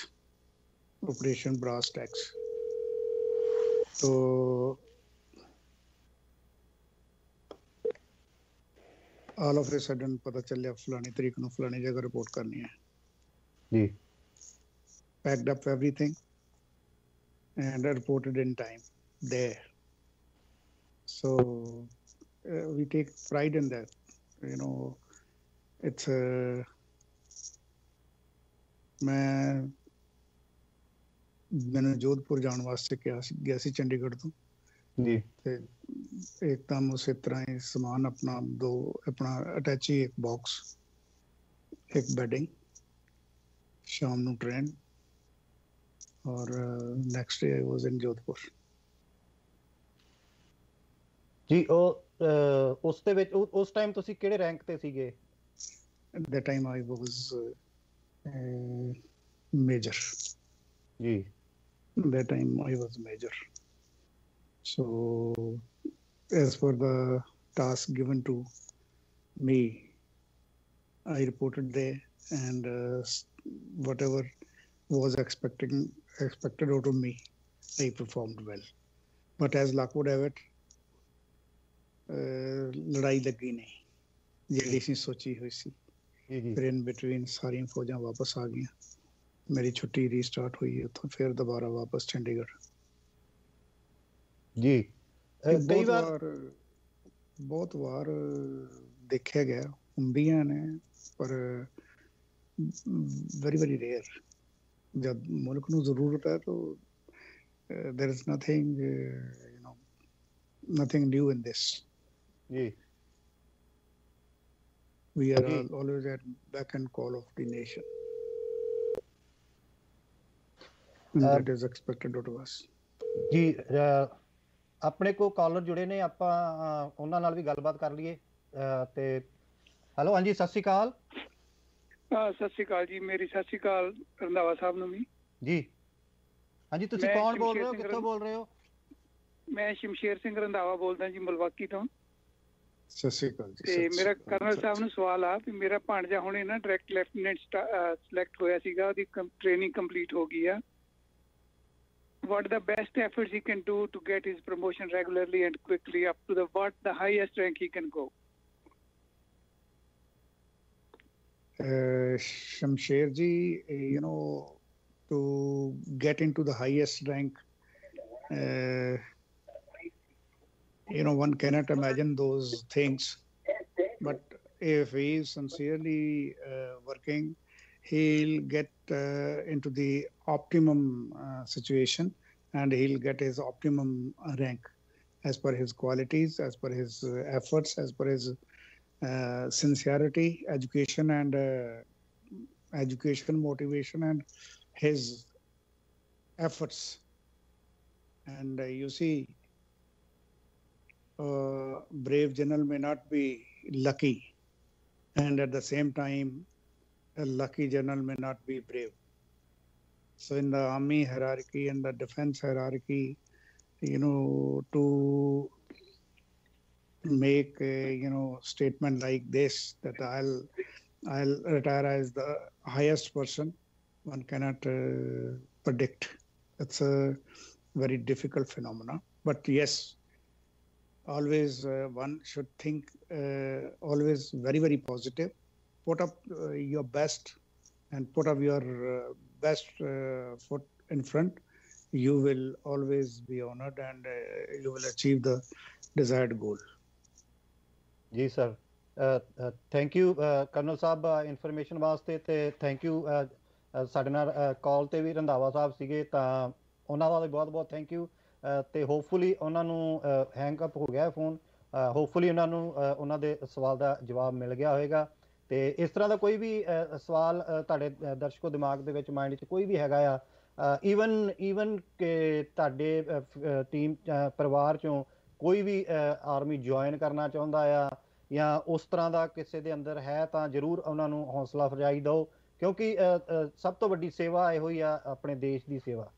operation brass tacks to all of a sudden ਪਤਾ ਚੱਲਿਆ ਫਲਾਣੀ ਤਰੀਕ ਨੂੰ ਫਲਾਣੀ ਜਗ੍ਹਾ ਰਿਪੋਰਟ ਕਰਨੀ ਹੈ ਜੀ packed up everything and I reported in time there. So uh, we take pride in that. You know, it's a. ਮੈਂ ਮੈਨੂੰ ਜੋਧਪੁਰ ਜਾਣ ਵਾਸਤੇ ਕਿਹਾ ਸੀ ਗਿਆ ਸੀ ਚੰਡੀਗੜ੍ਹ ਤੋਂ ਜੀ ਤੇ ਇੱਕਦਮ ਉਸੇ ਤਰ੍ਹਾਂ ਹੀ ਸਮਾਨ ਆਪਣਾ ਦੋ ਆਪਣਾ ਅਟੈਚੀ ਇੱਕ ਬਾਕਸ ਇੱਕ ਬੈਡਿੰਗ ਸ਼ਾਮ ਨੂੰ ਟ੍ਰੇਨ ਔਰ ਨੈਕਸਟ ਡੇ ਆਈ ਵਾਸ ਇਨ ਜੋਧਪੁਰ ਜੀ ਉਹ ਅਹ, ਉਸ ਦੇ ਵਿੱਚ ਉਹ- ਉਸ ਟਾਈਮ ਤੁਸੀਂ ਕਿਹੜੇ ਰੈਂਕ ਤੇ ਸੀਗੇ at that time I was uh, uh, major. ਜੀ That time I was major. So, as for the task given to me, I reported there, and uh, s- whatever was expecting expected out of me, I performed well. But as luck would have it, ਅਹ ਲੜਾਈ ਲੱਗੀ ਨਹੀਂ ਜਿਹੜੀ ਸੀ ਸੋਚੀ ਹੋਈ ਸੀ ਜੀ ਜੀ ਫਿਰ ਇਨ ਬਿਟਵੀਨ ਸਾਰੀਆਂ ਫੌਜਾਂ ਵਾਪਸ ਆ ਗਈਆਂ ਮੇਰੀ ਛੁੱਟੀ ਰੀਸਟਾਰਟ ਹੋਈ ਉੱਥੋਂ ਫਿਰ ਦੁਬਾਰਾ ਵਾਪਸ ਚੰਡੀਗੜ੍ਹ ਜੀ ਅ, ਕਈ ਬਹੁਤ ਵਾਰ ਬਹੁਤ ਵਾਰ ਦੇਖਿਆ ਗਿਆ ਹੁੰਦੀਆਂ ਨੇ ਪਰ ਵੈਰੀ ਵੈਰੀ ਰੇਅਰ ਜਦ ਮੁਲਕ ਨੂੰ ਜ਼ਰੂਰਤ ਹੈ ਤਾਂ there is nothing you know nothing new in this ਜੀ। We are al- always at beck and call of the nation. Uh, that is expected of us. ਜੀ ਆਪਣੇ ਕੋ ਕਾਲਰ ਜੁੜੇ ਨੇ ਆਪਾਂ ਉਹਨਾਂ ਨਾਲ ਵੀ ਗੱਲਬਾਤ ਕਰ ਲਈਏ। ਤੇ ਹੈਲੋ ਹਾਂਜੀ ਸਤਿ ਸ਼੍ਰੀ ਅਕਾਲ। ਹਾਂ ਸਤਿ ਸ਼੍ਰੀ ਅਕਾਲ ਜੀ ਮੇਰੀ ਸਤਿ ਸ਼੍ਰੀ ਅਕਾਲ ਰੰਧਾਵਾ ਸਾਹਿਬ ਨੂੰ ਵੀ। ਜੀ। ਹਾਂਜੀ ਤੁਸੀਂ ਕੌਣ ਬੋਲ ਰਹੇ ਹੋ ਕਿੱਥੋਂ ਬੋਲ ਰਹੇ ਹੋ? ਮੈਂ ਸ਼ਮਸ਼ੇਰ ਸਿੰਘ ਰੰਧਾਵਾ ਬੋਲਦਾ ਜੀ ਮਲਵਾਕੀ ਤੋਂ। ਸਤਿ ਸ਼੍ਰੀ ਅਕਾਲ ਜੀ ਤੇ ਸਤਿ ਮੇਰਾ ਸ਼੍ਰੀ ਅਕਾਲ, ਕਰਨਲ ਸਤਿ ਸਾਹਿਬ ਨੂੰ ਸਵਾਲ ਆ ਵੀ ਮੇਰਾ ਭਾਣਜਾ ਹੁਣੇ ਨਾ ਡਾਇਰੈਕਟ ਲੈਫਟੀਨੈਂਟ ਸਿਲੈਕਟ ਹੋਇਆ ਸੀਗਾ ਉਹਦੀ ਟ੍ਰੇਨਿੰਗ ਕੰਪਲੀਟ ਹੋ ਗਈ ਆ what the best efforts he can do to get his promotion regularly and quickly up to the what the highest rank he can go Uh, Shamsher ji, uh, you know, to get into the highest rank, uh, you know, one cannot imagine those things. But if he is sincerely uh, working, he'll get uh, into the optimum uh, situation and he'll get his optimum rank as per his qualities, as per his uh, efforts, as per his uh, sincerity, education, and uh, education, motivation, and his efforts. And uh, you see, uh, brave general may not be lucky, and at the same time, a lucky general may not be brave. So, in the army hierarchy and the defense hierarchy, you know, to make a you know statement like this that I'll I'll retire as the highest person, one cannot uh, predict. It's a very difficult phenomena. But yes, always uh, one should think uh, always very very positive. Put up uh, your best and put up your uh, best uh, foot in front. You will always be honored and uh, you will achieve the desired goal. ਜੀ sir thank you colonel Sahib information ਵਾਸਤੇ ਤੇ ਥੈਂਕ ਯੂ ਸਾਡੇ ਨਾਲ ਕਾਲ ਤੇ ਵੀ ਰੰਧਾਵਾ ਸਾਹਿਬ ਸੀਗੇ ਤਾਂ ਉਹਨਾਂ ਦਾ ਵੀ ਬਹੁਤ ਬਹੁਤ ਥੈਂਕ ਯੂ ਤੇ ਹੋਪਫੁਲੀ ਉਹਨਾਂ ਨੂੰ ਹੈਂਗ ਅਪ ਹੋ ਗਿਆ ਫੋਨ ਹੋਪਫੁਲੀ ਉਹਨਾਂ ਨੂੰ ਉਹਨਾਂ ਦੇ ਸਵਾਲ ਦਾ ਜਵਾਬ ਮਿਲ ਗਿਆ ਹੋਵੇਗਾ ਤੇ ਇਸ ਤਰ੍ਹਾਂ ਦਾ ਕੋਈ ਵੀ ਸਵਾਲ ਤੁਹਾਡੇ ਦਰਸ਼ਕੋ ਦਿਮਾਗ ਦੇ ਵਿੱਚ ਮਾਈਂਡ 'ਚ ਕੋਈ ਵੀ ਹੈਗਾ ਆ ਈਵਨ ਈਵਨ ਕਿ ਤੁਹਾਡੇ ਟੀਮ ਪਰਿਵਾਰ ਚੋਂ ਕੋਈ ਵੀ ਆਰਮੀ ਜੁਆਇਨ ਕਰਨਾ ਚਾਹੁੰਦਾ ਆ ਜਾਂ ਉਸ ਤਰ੍ਹਾਂ ਦਾ ਕਿਸੇ ਦੇ ਅੰਦਰ ਹੈ ਤਾਂ ਜਰੂਰ ਉਹਨਾਂ ਨੂੰ ਹੌਸਲਾ ਅਫਜ਼ਾਈ ਦਿਓ, ਕਿਉਂਕਿ ਸਭ ਤੋਂ ਵੱਡੀ ਸੇਵਾ ਇਹੋ ਹੀ ਆ, ਆਪਣੇ ਦੇਸ਼ ਦੀ ਸੇਵਾ।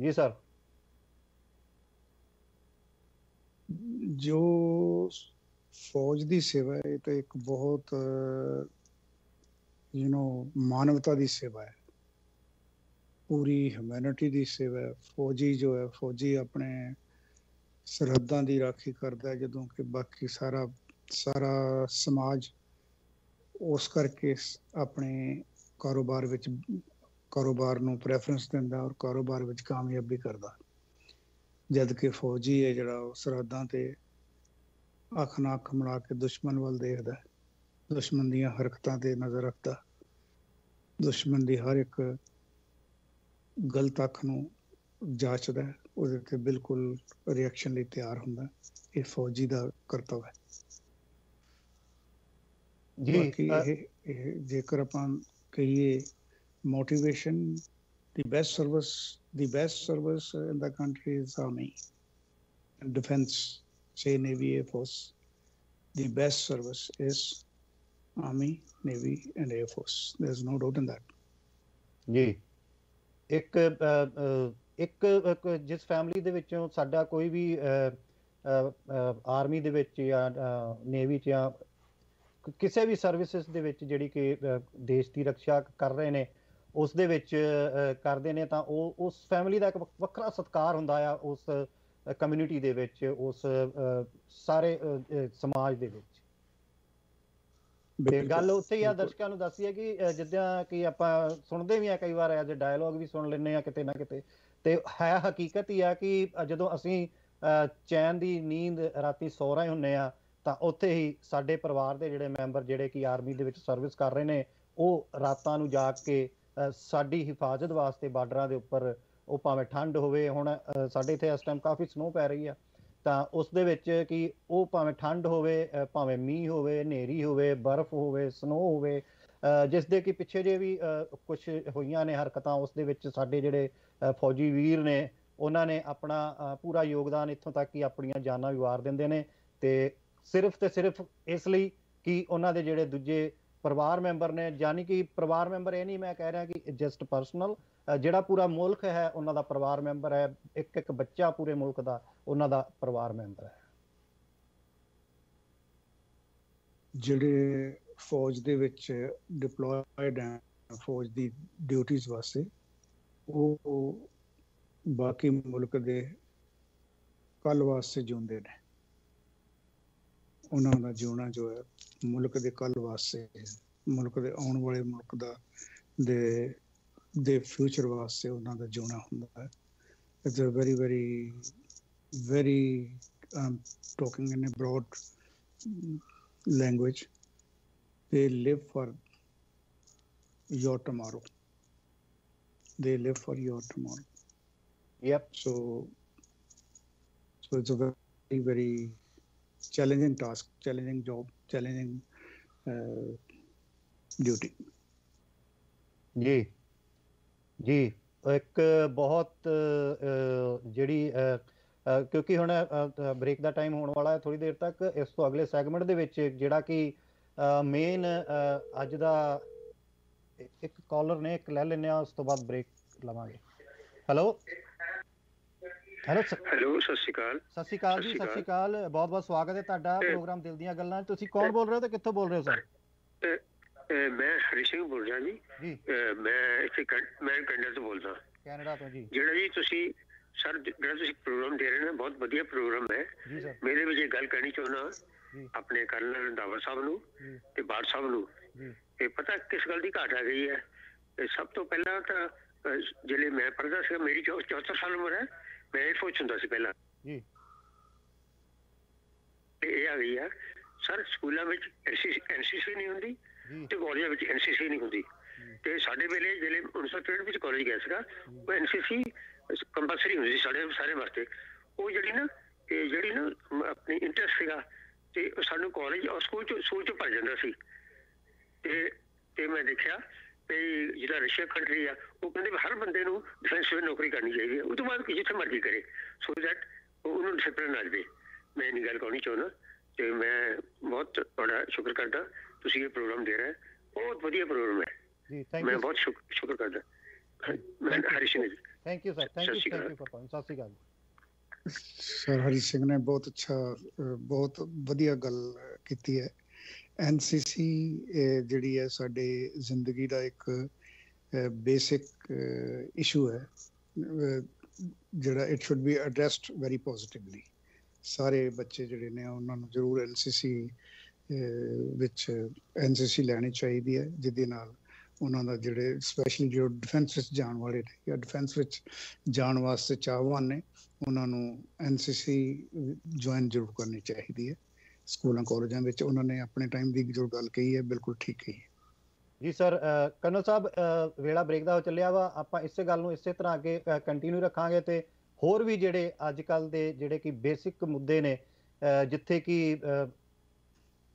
ਜੀ ਸਰ। ਜੋ ਫੌਜ ਦੀ ਸੇਵਾ ਹੈ, ਇਹ ਤਾਂ ਇੱਕ ਬਹੁਤ ਯੂ نو ਮਾਨਵਤਾ ਦੀ ਸੇਵਾ ਹੈ। ਪੂਰੀ ਹਿਊਮੈਨਿਟੀ ਦੀ ਸੇਵਾ ਹੈ। ਫੌਜੀ ਜੋ ਹੈ, ਫੌਜੀ ਆਪਣੇ ਸਰਹੱਦਾਂ ਦੀ ਰਾਖੀ ਕਰਦਾ ਹੈ, ਜਦੋਂ ਕਿ ਬਾਕੀ ਸਾਰਾ ਸਾਰਾ ਸਮਾਜ ਉਸ ਕਰਕੇ ਆਪਣੇ ਕਾਰੋਬਾਰ ਵਿੱਚ ਕਾਰੋਬਾਰ ਨੂੰ ਪ੍ਰੈਫਰੈਂਸ ਦਿੰਦਾ ਔਰ ਕਾਰੋਬਾਰ ਵਿੱਚ ਕਾਮਯਾਬੀ ਕਰਦਾ ਜਦ ਕਿ ਫੌਜੀ ਹੈ ਜਿਹੜਾ ਉਹ ਸਰਹੱਦਾਂ ਤੇ ਅੱਖ ਨਾਲ ਅੱਖ ਮਿਲਾ ਕੇ ਦੁਸ਼ਮਣ ਵੱਲ ਦੇਖਦਾ। ਦੁਸ਼ਮਣ ਦੀਆਂ ਹਰਕਤਾਂ ਤੇ ਨਜ਼ਰ ਰੱਖਦਾ ਦੁਸ਼ਮਣ ਦੀ ਹਰ ਇੱਕ ਗਲਤ ਅੱਖ ਨੂੰ ਜਾਂਚਦਾ ਉਹਦੇ ਤੇ ਬਿਲਕੁਲ ਰਿਐਕਸ਼ਨ ਲਈ ਤਿਆਰ ਹੁੰਦਾ। ਇਹ ਫੌਜੀ ਦਾ ਕਰਤੱਵ ਹੈ ਜੀ ਇਹ ਜੇਕਰ ਆਪਾਂ ਕਹੀਏ motivation the best service the best service in the country is army and defense say navy air force the best service is army navy and air force there's no doubt in that ਜੀ ਇੱਕ ਅ, ਅ, ਇੱਕ ਇੱਕ ਜਿਸ ਫੈਮਿਲੀ ਦੇ ਵਿੱਚੋਂ ਸਾਡਾ ਕੋਈ ਵੀ ਆਰਮੀ ਦੇ ਵਿੱਚ ਜਾਂ ਨੇਵੀ ਚ ਜਾਂ ਕ- ਕਿਸੇ ਵੀ ਸਰਵਿਸਿਜ਼ ਦੇ ਵਿੱਚ ਜਿਹੜੀ ਕਿ ਅ, ਦੇਸ਼ ਦੀ ਰੱਖਿਆ ਕਰ ਰਹੇ ਨੇ ਉਸ ਦੇ ਵਿੱਚ ਅ, ਕਰਦੇ ਨੇ ਤਾਂ ਉਹ ਉਸ ਫੈਮਿਲੀ ਦਾ ਇੱਕ ਵੱਖ- ਵੱਖਰਾ ਸਤਿਕਾਰ ਹੁੰਦਾ ਆ ਉਸ ਕਮਿਊਨਿਟੀ ਦੇ ਵਿੱਚ ਉਸ ਅ, ਸਾਰੇ ਅ, ਅ, ਸਮਾਜ ਦੇ ਵਿੱਚ ਤੇ ਗੱਲ ਉੱਥੇ ਹੀ ਆ। ਦਰਸ਼ਕਾਂ ਨੂੰ ਦੱਸੀ ਹੈ ਕਿ ਅ, ਜਿੱਦਾਂ ਕਿ ਆਪਾਂ ਸੁਣਦੇ ਵੀ ਆ ਕਈ ਵਾਰ ਐਜ਼ ਡਾਇਲੋਗ ਵੀ ਸੁਣ ਲੈਂਦੇ ਆ ਕਿਤੇ ਨਾ ਕਿਤੇ ਤੇ ਹੈ ਹਕੀਕਤ ਹੀ ਆ ਕਿ ਅ, ਜਦੋਂ ਅਸੀਂ ਅ, ਚੈਨ ਦੀ ਨੀਂਦ ਰਾਤੀ ਸੌ ਰਹੇ ਹੁੰਨੇ ਆ ਤਾਂ ਉੱਥੇ ਹੀ ਸਾਡੇ ਪਰਿਵਾਰ ਦੇ ਜਿਹੜੇ ਮੈਂਬਰ ਜਿਹੜੇ ਕਿ ਆਰਮੀ ਦੇ ਵਿੱਚ ਸਰਵਿਸ ਕਰ ਰਹੇ ਨੇ ਉਹ ਰਾਤਾਂ ਨੂੰ ਜਾਗ ਕੇ ਅ, ਸਾਡੀ ਹਿਫਾਜ਼ਤ ਵਾਸਤੇ ਬਾਰਡਰਾਂ ਦੇ ਉੱਪਰ ਉਹ ਭਾਵੇਂ ਠੰਡ ਹੋਵੇ, ਹੁਣ ਸਾਡੇ ਇੱਥੇ ਇਸ ਟਾਈਮ ਕਾਫੀ ਸਨੋ ਪੈ ਰਹੀ ਆ। ਤਾਂ ਉਸ ਦੇ ਵਿੱਚ ਕਿ ਉਹ ਭਾਵੇਂ ਠੰਡ ਹੋਵੇ ਭਾਵੇਂ ਮੀਂਹ ਹੋਵੇ, ਹਨੇਰੀ ਹੋਵੇ, ਬਰਫ਼ ਹੋਵੇ ਸਨੋ ਹੋਵੇ ਜਿਸ ਦੇ ਕਿ ਪਿੱਛੇ ਜੇ ਵੀ ਕੁਝ ਹੋਈਆਂ ਨੇ ਹਰਕਤਾਂ, ਉਸ ਦੇ ਵਿੱਚ ਸਾਡੇ ਜਿਹੜੇ ਫੌਜੀ ਵੀਰ ਨੇ, ਉਹਨਾਂ ਨੇ ਆਪਣਾ ਪੂਰਾ ਯੋਗਦਾਨ ਇੱਥੋਂ ਤੱਕ ਕਿ ਆਪਣੀਆਂ ਜਾਨਾਂ ਵੀ ਵਾਰ ਦਿੰਦੇ ਨੇ ਤੇ ਸਿਰਫ ਤੇ ਸਿਰਫ ਇਸ ਲਈ ਕਿ ਉਹਨਾਂ ਦੇ ਜਿਹੜੇ ਦੂਜੇ ਪਰਿਵਾਰ ਮੈਂਬਰ ਨੇ, ਯਾਨੀ ਕਿ ਪਰਿਵਾਰ ਮੈਂਬਰ ਇਹ ਨਹੀਂ ਮੈਂ ਕਹਿ ਰਿਹਾ ਕਿ ਜਸਟ ਪਰਸਨਲ ਜਿਹੜਾ ਪੂਰਾ ਮੁਲਕ ਹੈ, ਉਹਨਾਂ ਦਾ ਪਰਿਵਾਰ ਮੈਂਬਰ ਹੈ, ਇੱਕ ਇੱਕ ਬੱਚਾ ਪੂਰੇ ਮੁਲਕ ਦਾ, ਉਹਨਾਂ ਦਾ ਪਰਿਵਾਰ ਮੈਂਬਰ ਹੈ। ਜਿਹੜੇ ਫੌਜ ਦੇ ਵਿੱਚ ਡਿਪਲੋਇਡ ਹੈ, ਫੌਜ ਦੀ ਡਿਊਟੀਆਂ ਵਾਸਤੇ, ਉਹ ਬਾਕੀ ਮੁਲਕ ਦੇ ਕੱਲ ਵਾਸਤੇ ਜਿਉਂਦੇ ਨੇ। ਉਹਨਾਂ ਦਾ ਜਿਉਣਾ ਜੋ ਹੈ ਮੁਲਕ ਦੇ ਕੱਲ ਵਾਸਤੇ। ਮੁਲਕ ਦੇ ਆਉਣ ਵਾਲੇ ਮੁਲਕ ਦਾ ਦੇ ਦੇ ਫਿਊਚਰ ਵਾਸਤੇ ਉਹਨਾਂ ਦਾ ਜਿਉਣਾ ਹੁੰਦਾ ਹੈ it's a very very very um, talking in a broad mm, language they live for your tomorrow they live for your tomorrow yep so so it's a very very challenging task challenging job challenging uh, duty. ਜੀ ਜੀ ਇੱਕ ਬਹੁਤ ਜਿਹੜੀ ਕਿਉਂਕਿ ਹੁਣ ਬ੍ਰੇਕ ਦਾ ਟਾਈਮ ਹੋਣ ਵਾਲਾ ਹੈ ਥੋੜੀ ਦੇਰ ਤੱਕ ਇਸ ਤੋਂ ਅਗਲੇ ਸੈਗਮੈਂਟ ਦੇ ਵਿੱਚ ਜਿਹੜਾ ਕਿ ਮੇਨ ਅੱਜ ਦਾ ਇੱਕ ਕਾਲਰ ਨੇ ਇੱਕ ਲੈ ਲੈਂਦੇ ਆ ਉਸ ਤੋਂ ਬਾਅਦ ਬ੍ਰੇਕ ਲਵਾਂਗੇ ਹੈਲੋ ਹੈਲੋ ਸਤਿ ਹੈਲੋ ਸਤਿ ਸ਼੍ਰੀ ਅਕਾਲ। ਸ਼੍ਰੀ ਅਕਾਲ ਜੀ ਸਤਿ ਸਤਿ ਸ਼੍ਰੀ ਅਕਾਲ। ਬਹੁਤ ਬਹੁਤ ਸਵਾਗਤ ਹੈ ਤੁਹਾਡਾ ਪ੍ਰੋਗਰਾਮ ਦਿਲ ਦੀਆਂ ਗੱਲਾਂ। ਤੁਸੀਂ ਕੌਣ ਬੋਲ ਰਹੇ ਹੋ ਤੇ ਕਿੱਥੋਂ ਬੋਲ ਰਹੇ ਹੋ ਸਰ? ਮੈਂ ਹਰੀ ਸਿੰਘ ਬੋਲ ਰਿਹਾ ਜੀ। ਮੈਂ ਇੱਥੇ ਮੈਂ ਕੈਨੇਡਾ ਤੋਂ ਬੋਲਦਾ। ਕੈਨੇਡਾ ਤੋਂ ਜੀ। ਜਿਹੜਾ ਜੀ ਤੁਸੀਂ ਸਰ ਜਿਹੜਾ ਤੁਸੀਂ ਪ੍ਰੋਗਰਾਮ ਦੇ ਰਹੇ ਨੇ ਬਹੁਤ ਵਧੀਆ ਪ੍ਰੋਗਰਾਮ ਹੈ। ਮੇਰੇ ਵਿੱਚ ਇਹ ਗੱਲ ਕਹਿਣੀ ਚਾਹੁੰਦਾ। ਆਪਣੇ ਕਰਨਲ ਰੰਧਾਵਾ ਸਾਹਿਬ ਨੂੰ ਤੇ ਬਾੜ ਸਾਹਿਬ ਨੂੰ। ਇਹ ਪਤਾ ਕਿਸ ਗੱਲ ਦੀ ਘਾਟ ਆ ਗਈ ਹੈ? ਸਭ ਤੋਂ ਪਹਿਲਾਂ ਤਾਂ ਜਿਹੜੇ ਮੈਂ ਪੜ੍ਹਦਾ ਸੀ ਮੇਰੀ 74 ਸਾਲ ਉਮਰ ਹੈ। ਮੈਂ ਇਹ ਹੁੰਦਾ ਸੀ ਪਹਿਲਾਂ। ਜੀ। ਤੇ ਇਹ ਆ ਗਈ ਹੈ ਸਰ ਸਕੂਲਾਂ ਵਿੱਚ ਐਨਸੀਸੀ ਨਹੀਂ ਹੁੰਦੀ ਤੇ ਕਾਲਜਾਂ ਵਿੱਚ ਐਨਸੀਸੀ ਨਹੀਂ ਹੁੰਦੀ। ਤੇ ਸਾਡੇ ਵੇਲੇ ਜਿਹੜੇ 1963 ਵਿੱਚ ਕਾਲਜ ਗਿਆ ਸੀਗਾ ਉਹ ਐਨਸੀਸੀ ਕੰਪਲਸਰੀ ਹੁੰਦੀ ਸੀ ਸਾਡੇ ਸਾਰੇ ਵਾਸਤੇ। ਉਹ ਜਿਹੜੀ ਨਾ ਇਹ ਜਿਹੜੀ ਨਾ ਆਪਣੀ ਇੰਟਰਸਟ ਸੀਗਾ ਤੇ ਸਾਨੂੰ ਕਾਲਜ ਔਰ ਸਕੂਲ ਚ ਸਕੂਲ ਚ ਭਰ ਜਾਂਦਾ ਸੀ। ਤੇ ਤੇ ਮੈਂ ਦੇਖਿਆ ਤੇ ਜਿਹੜਾ ਰਸ਼ੀਆ ਕੰਟਰੀ ਆ ਉਹ ਕਹਿੰਦੇ ਵੀ ਹਰ ਬੰਦੇ ਨੂੰ ਡਿਫੈਂਸ ਵਿੱਚ ਨੌਕਰੀ ਕਰਨੀ ਚਾਹੀਦੀ ਹੈ ਉਹ ਤੋਂ ਬਾਅਦ ਜਿੱਥੇ ਮਰਜ਼ੀ ਕਰੇ ਸੋ ਦੈਟ ਉਹਨੂੰ ਡਿਸਪਲਿਨ ਆ ਜਾਵੇ ਮੈਂ ਨਹੀਂ ਗੱਲ ਕਹਣੀ ਚਾਹੁੰਦਾ ਤੇ ਮੈਂ ਬਹੁਤ ਤੁਹਾਡਾ ਸ਼ੁਕਰ ਕਰਦਾ ਤੁਸੀਂ ਇਹ ਪ੍ਰੋਗਰਾਮ ਦੇ ਰਹੇ ਹੋ। ਬਹੁਤ ਵਧੀਆ ਪ੍ਰੋਗਰਾਮ ਹੈ ਜੀ ਥੈਂਕ ਮੈਂ ਯੂ ਬਹੁਤ ਸ਼ੁਕ- ਸ਼ੁਕਰ ਕਰਦਾ ਮੈਂ Hari Singh ji thank you sir thank ਸਤਿ ਯੂ ਸ਼੍ਰੀ ਥੈਂਕ ਅਕਾਲ। ਯੂ ਫॉर ਸਤਿ ਸ਼੍ਰੀ ਅਕਾਲ ਸਰ ਹਰੀ ਸਿੰਘ ਨੇ ਬਹੁਤ ਅੱਛਾ ਅਹ, ਬਹੁਤ ਵਧੀਆ ਗੱਲ ਕੀਤੀ ਹੈ ਐਨਸੀਸੀ ਜਿਹੜੀ ਹੈ ਸਾਡੇ ਜ਼ਿੰਦਗੀ ਦਾ ਇੱਕ ਬੇਸਿਕ ਇਸ਼ੂ ਹੈ ਜਿਹੜਾ it should be addressed very positively ਸਾਰੇ ਬੱਚੇ ਜਿਹੜੇ ਨੇ ਉਹਨਾਂ ਨੂੰ ਜ਼ਰੂਰ ਐਨਸੀਸੀ ਵਿੱਚ ਐਨਸੀਸੀ ਲੈਣੀ ਚਾਹੀਦੀ ਹੈ, ਜਿਹਦੇ ਨਾਲ ਉਹਨਾਂ ਦਾ ਜਿਹੜੇ ਸਪੈਸ਼ਲੀ ਜੋ ਡਿਫੈਂਸ ਵਿੱਚ ਜਾਣ ਵਾਲੇ ਨੇ ਜਾਂ ਡਿਫੈਂਸ ਵਿੱਚ ਜਾਣ ਵਾਸਤੇ ਚਾਹਵਾਨ ਨੇ, ਉਹਨਾਂ ਨੂੰ ਐਨਸੀਸੀ ਜੁਆਇਨ ਜ਼ਰੂਰ ਕਰਨੀ ਚਾਹੀਦੀ ਹੈ। ਸਕੂਲਾਂ, ਕਾਲਜਾਂ ਵਿੱਚ ਉਹਨਾਂ ਨੇ ਆਪਣੇ ਟਾਈਮ ਦੀ ਜੋ ਗੱਲ ਕਹੀ ਹੈ, ਬਿਲਕੁਲ ਠੀਕ ਕਹੀ ਹੈ। ਜੀ ਸਰ ਕਰਨਲ ਸਾਹਿਬ ਵੇਲਾ ਬ੍ਰੇਕ ਦਾ ਹੋ ਚੱਲਿਆ ਵਾ, ਆਪਾਂ ਇਸੇ ਗੱਲ ਨੂੰ ਇਸੇ ਤਰ੍ਹਾਂ ਅੱਗੇ ਕੰਟੀਨਿਊ ਰੱਖਾਂਗੇ ਤੇ ਹੋਰ ਵੀ ਜਿਹੜੇ ਅੱਜ ਕੱਲ ਦੇ ਜਿਹੜੇ ਕਿ ਬੇਸਿਕ ਮੁੱਦੇ ਨੇ ਜਿੱਥੇ ਕਿ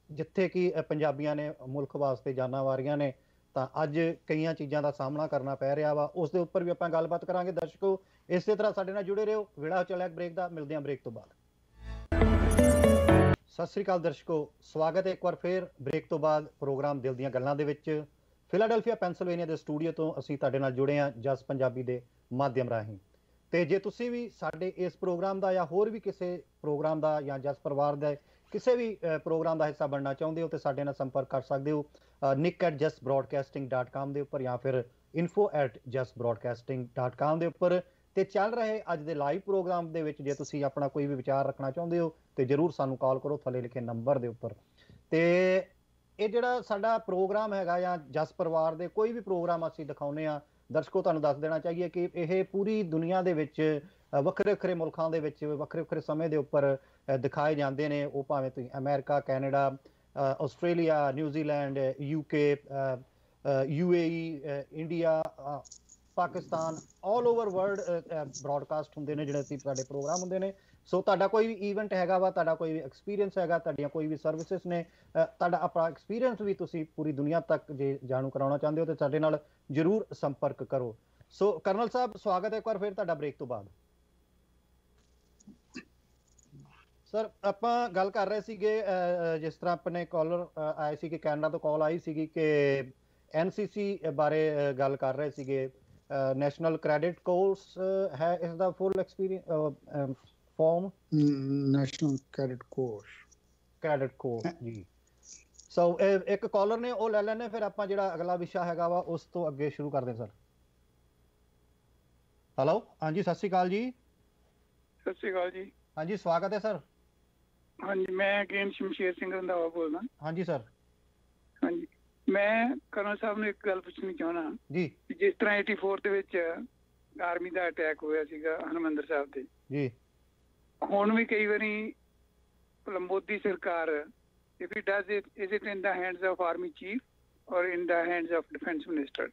ਜਿੱਥੇ ਕਿ ਪੰਜਾਬੀਆਂ ਨੇ ਮੁਲਕ ਵਾਸਤੇ ਜਾਨਾਂ ਵਾਰੀਆਂ ਨੇ, ਤਾਂ ਅੱਜ ਕਈਆਂ ਚੀਜ਼ਾਂ ਦਾ ਸਾਹਮਣਾ ਕਰਨਾ ਪੈ ਰਿਹਾ ਵਾ। ਉਸ ਦੇ ਉੱਪਰ ਵੀ ਆਪਾਂ ਗੱਲਬਾਤ ਕਰਾਂਗੇ ਦਰਸ਼ਕੋ। ਇਸੇ ਤਰ੍ਹਾਂ ਸਾਡੇ ਨਾਲ ਜੁੜੇ ਰਹੋ। ਵੇਲਾ ਹੋ ਚੱਲਿਆ ਬ੍ਰੇਕ ਦਾ। ਮਿਲਦੇ ਹਾਂ ਬ੍ਰੇਕ ਤੋਂ ਬਾਅਦ। ਸਤਿ ਸ੍ਰੀ ਅਕਾਲ ਦਰਸ਼ਕੋ, ਸਵਾਗਤ ਹੈ ਇੱਕ ਵਾਰ ਫੇਰ ਬ੍ਰੇਕ ਤੋਂ ਬਾਅਦ ਪ੍ਰੋਗਰਾਮ ਦਿਲ ਦੀਆਂ ਗੱਲਾਂ ਦੇ ਵਿੱਚ। ਫਿਲਾਡੈਲਫੀਆ ਪੈਂਸਿਲਵੇਨੀਆ ਦੇ ਸਟੂਡੀਓ ਤੋਂ ਅਸੀਂ ਤੁਹਾਡੇ ਨਾਲ ਜੁੜੇ ਹਾਂ ਜਸ ਪੰਜਾਬੀ ਦੇ ਮਾਧਿਅਮ ਰਾਹੀਂ। ਤੇ ਜੇ ਤੁਸੀਂ ਵੀ ਸਾਡੇ ਇਸ ਪ੍ਰੋਗਰਾਮ ਦਾ ਜਾਂ ਹੋਰ ਵੀ ਕਿਸੇ ਪ੍ਰੋਗਰਾਮ ਦਾ ਜਾਂ ਜਸ ਪਰਿਵਾਰ ਦਾ ਕਿਸੇ ਵੀ ਪ੍ਰੋਗਰਾਮ ਦਾ ਹਿੱਸਾ ਬਣਨਾ ਚਾਹੁੰਦੇ ਹੋ ਤੇ ਸਾਡੇ ਨਾਲ ਸੰਪਰਕ ਕਰ ਸਕਦੇ ਹੋ nick@justbroadcasting.com ਦੇ ਉੱਪਰ ਜਾਂ ਫਿਰ info@justbroadcasting.com ਦੇ ਉੱਪਰ। ਤੇ ਚੱਲ ਰਹੇ ਅੱਜ ਦੇ ਲਾਈਵ ਪ੍ਰੋਗਰਾਮ ਦੇ ਵਿੱਚ ਜੇ ਤੁਸੀਂ ਆਪਣਾ ਕੋਈ ਵੀ ਵਿਚਾਰ ਰੱਖਣਾ ਚਾਹੁੰਦੇ ਹੋ ਤੇ ਜਰੂਰ ਸਾਨੂੰ ਕਾਲ ਕਰੋ ਥੱਲੇ ਲਿਖੇ ਨੰਬਰ ਦੇ ਉੱਪਰ। ਤੇ ਇਹ ਜਿਹੜਾ ਸਾਡਾ ਪ੍ਰੋਗਰਾਮ ਹੈਗਾ ਜਾਂ ਜਸ ਪਰਿਵਾਰ ਦੇ ਕੋਈ ਵੀ ਪ੍ਰੋਗਰਾਮ ਅਸੀਂ ਦਿਖਾਉਨੇ ਆ ਦਰਸ਼ਕੋ ਤੁਹਾਨੂੰ ਦੱਸ ਦੇਣਾ ਚਾਹੀਏ ਕਿ ਇਹ ਪੂਰੀ ਦੁਨੀਆ ਦੇ ਵਿੱਚ ਵੱਖਰੇ ਵੱਖਰੇ ਮੁਲਕਾਂ ਦੇ ਵਿੱਚ ਵੱਖਰੇ ਵੱਖਰੇ ਸਮੇਂ ਦੇ ਉੱਪਰ ਦਿਖਾਏ ਜਾਂਦੇ ਨੇ। ਉਹ ਭਾਵੇਂ ਤੁਸੀਂ America, Canada Australia New Zealand UK UAE India Pakistan 올 over world broadcast ਹੁੰਦੇ ਨੇ ਜਿਹੜੇ ਅਸੀਂ ਸਾਡੇ ਪ੍ਰੋਗਰਾਮ ਹੁੰਦੇ ਨੇ। ਸੋ ਤੁਹਾਡਾ ਕੋਈ ਵੀ ਇਵੈਂਟ ਹੈਗਾ ਵਾ, ਤੁਹਾਡਾ ਕੋਈ ਵੀ ਐਕਸਪੀਰੀਅੰਸ ਹੈਗਾ, ਤੁਹਾਡੀਆਂ ਕੋਈ ਵੀ ਸਰਵਿਸਿਜ਼ ਨੇ ਤੁਹਾਡਾ ਆਪਣਾ ਐਕਸਪੀਰੀਅੰਸ ਵੀ ਤੁਸੀਂ ਪੂਰੀ ਦੁਨੀਆ ਤੱਕ ਜੇ ਜਾਣੂ ਕਰਾਉਣਾ ਚਾਹੁੰਦੇ ਹੋ ਤੇ ਸਾਡੇ ਨਾਲ ਜਰੂਰ ਸੰਪਰਕ ਕਰੋ। ਸੋ ਕਰਨਲ ਸਾਹਿਬ, ਸਵਾਗਤ ਹੈ ਇੱਕ ਵਾਰ ਫਿਰ ਤੁਹਾਡਾ ਬ੍ਰੇਕ ਤੋਂ ਬਾਅਦ। ਸਰ ਆਪਾਂ ਗੱਲ ਕਰ ਰਹੇ ਸੀਗੇ ਜਿਸ ਤਰ੍ਹਾਂ ਆਪਣੇ ਕਾਲਰ ਆਏ ਸੀ ਕਿ ਕੈਨੇਡਾ ਤੋਂ ਕਾਲ ਆਈ ਸੀਗੀ ਕਿ ਐਨਸੀਸੀ ਬਾਰੇ ਗੱਲ ਕਰ ਰਹੇ ਸੀਗੇ। ਨੈਸ਼ਨਲ ਕ੍ਰੈਡਿਟ ਕੋਰਸ ਹੈ, ਇਸ ਦਾ full experience from national credit course credit course ਜੀ। ਸੋ ਇੱਕ ਕਾਲਰ ਨੇ ਉਹ ਲੈ ਲੈਣੇ ਫਿਰ ਆਪਾਂ ਜਿਹੜਾ ਅਗਲਾ ਵਿਸ਼ਾ ਹੈਗਾ ਵਾ ਉਸ ਤੋਂ ਅੱਗੇ ਸ਼ੁਰੂ ਕਰਦੇ ਸਰ। ਹੈਲੋ ਹਾਂਜੀ ਸਤਿ ਸ਼੍ਰੀ ਅਕਾਲ ਜੀ। ਸਤਿ ਸ਼੍ਰੀ ਅਕਾਲ ਜੀ। ਹਾਂਜੀ ਸਵਾਗਤ ਹੈ ਸਰ। ਹਾਂਜੀ ਮੈਂ ਅਗੇਨ ਸ਼ਮਸ਼ੇਰ ਸਿੰਘ ਰੰਧਾਵਾ ਬੋਲਦਾ। ਹਾਂਜੀ ਸਰ। ਹਾਂਜੀ। ਮੈਂ ਕਰਨਲ ਸਾਹਿਬ ਨੂੰ ਇੱਕ ਗੱਲ ਪੁੱਛਣੀ ਚਾਹਣਾ ਜੀ। ਜਿਸ ਤਰ੍ਹਾਂ 84 ਦੇ ਵਿੱਚ ਆਰਮੀ ਦਾ ਅਟੈਕ ਹੋਇਆ ਸੀਗਾ ਹਰਮੰਦਰ ਸਾਹਿਬ ਤੇ। ਜੀ। ਹੁਣ ਵੀ ਕਈ ਵਾਰੀ ਮੋਦੀ ਸਰਕਾਰ, if it does it, is it in the hands of army chief or in the hands of defense minister?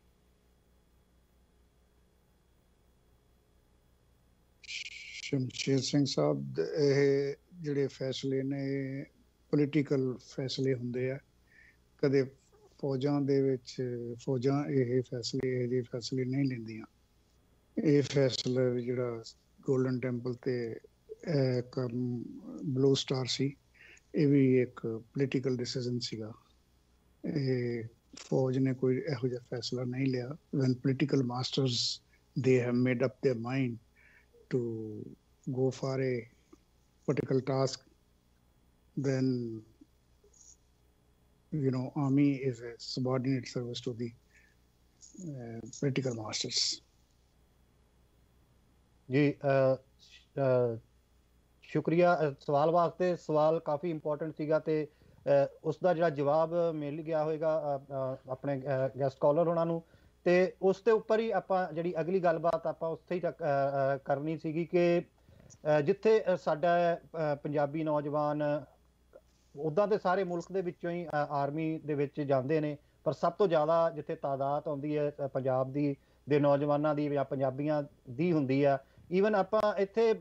Shamsher Singh sahib, ਇਹ ਜਿਹੜੇ ਫੈਸਲੇ ਨੇ ਪੋਲੀਟੀਕਲ ਫੈਸਲੇ ਹੁੰਦੇ ਆ, ਕਦੇ ਫੌਜਾਂ ਦੇ ਵਿੱਚ, ਫੌਜਾਂ ਇਹ ਫੈਸਲੇ, ਇਹ ਜਿਹੇ ਫੈਸਲੇ ਨਹੀਂ ਲੈਂਦੀਆਂ। ਇਹ ਫੈਸਲਾ ਜਿਹੜਾ ਗੋਲਡਨ ਟੈਂਪਲ ਤੇ ਇੱਕ ਬਲੂ ਸਟਾਰ ਸੀ ਇਹ ਵੀ ਇੱਕ ਪੋਲੀਟੀਕਲ ਡਿਸੀਜਨ ਸੀਗਾ ਇਹ ਫੌਜ ਨੇ ਕੋਈ ਇਹੋ ਜਿਹਾ ਫੈਸਲਾ ਨਹੀਂ ਲਿਆ when political masters they have made up their mind to go for a particular task then you know army is a subordinate service to the uh, political masters ਜੀ ਸ਼ੁਕਰੀਆ। ਸਵਾਲ ਵਾਸਤੇ ਸਵਾਲ ਕਾਫੀ ਇੰਪੋਰਟੈਂਟ ਸੀਗਾ ਤੇ ਉਸ ਦਾ ਜਿਹੜਾ ਜਵਾਬ ਮਿਲ ਗਿਆ ਹੋਵੇਗਾ ਆਪਣੇ ਗੈਸਟ ਕਾਲਰ ਉਹਨਾਂ ਨੂੰ। ਤੇ ਉਸ ਦੇ ਉੱਪਰ ਹੀ ਆਪਾਂ ਜਿਹੜੀ ਅਗਲੀ ਗੱਲਬਾਤ ਆਪਾਂ ਉੱਥੇ ਹੀ ਕਰਨੀ ਸੀਗੀ ਕਿ ਜਿੱਥੇ ਸਾਡਾ ਪੰਜਾਬੀ ਨੌਜਵਾਨ ਉਦਾਂ ਤੇ ਸਾਰੇ ਮੁਲਕ ਦੇ ਵਿੱਚੋਂ ਹੀ ਆਰਮੀ ਦੇ ਵਿੱਚ ਜਾਂਦੇ ਨੇ, ਪਰ ਸਭ ਤੋਂ ਜ਼ਿਆਦਾ ਜਿੱਥੇ ਤਾਦਾਦ ਆਉਂਦੀ ਹੈ ਪੰਜਾਬ ਦੀ, ਦੇ ਨੌਜਵਾਨਾਂ ਦੀ ਜਾਂ ਪੰਜਾਬੀਆਂ ਦੀ ਹੁੰਦੀ ਆ ਈਵਨ ਆਪਾਂ ਇੱਥੇ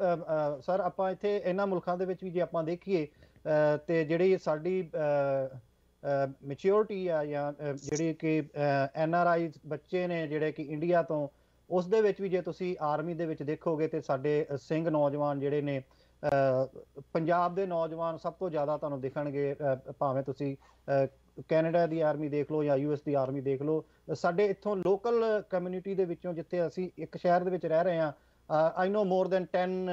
ਸਰ ਆਪਾਂ ਇੱਥੇ ਇਹਨਾਂ ਮੁਲਕਾਂ ਦੇ ਵਿੱਚ ਵੀ ਜੇ ਆਪਾਂ ਦੇਖੀਏ ਤੇ ਜਿਹੜੀ ਸਾਡੀ ਮੈਚਿਓਰਿਟੀ ਆ ਜਾਂ ਜਿਹੜੀ ਕਿ ਐਨ ਆਰ ਆਈ ਬੱਚੇ ਨੇ ਜਿਹੜੇ ਕਿ ਇੰਡੀਆ ਤੋਂ, ਉਸ ਦੇ ਵਿੱਚ ਵੀ ਜੇ ਤੁਸੀਂ ਆਰਮੀ ਦੇ ਵਿੱਚ ਦੇਖੋਗੇ ਤੇ ਸਾਡੇ ਸਿੰਘ ਨੌਜਵਾਨ ਜਿਹੜੇ ਨੇ ਪੰਜਾਬ ਦੇ ਨੌਜਵਾਨ ਸਭ ਤੋਂ ਜ਼ਿਆਦਾ ਤੁਹਾਨੂੰ ਦਿਖਣਗੇ ਭਾਵੇਂ ਤੁਸੀਂ ਕੈਨੇਡਾ ਦੀ ਆਰਮੀ ਦੇਖ ਲਓ ਜਾਂ ਯੂਐਸ ਦੀ ਆਰਮੀ ਦੇਖ ਲਓ, ਸਾਡੇ ਇੱਥੋਂ ਲੋਕਲ ਕਮਿਊਨਿਟੀ ਦੇ ਵਿੱਚੋਂ ਜਿੱਥੇ ਅਸੀਂ ਇੱਕ ਸ਼ਹਿਰ ਦੇ ਵਿੱਚ ਰਹਿ ਰਹੇ ਹਾਂ ਆਈ ਨੋ ਮੋਰ ਦੈਨ 10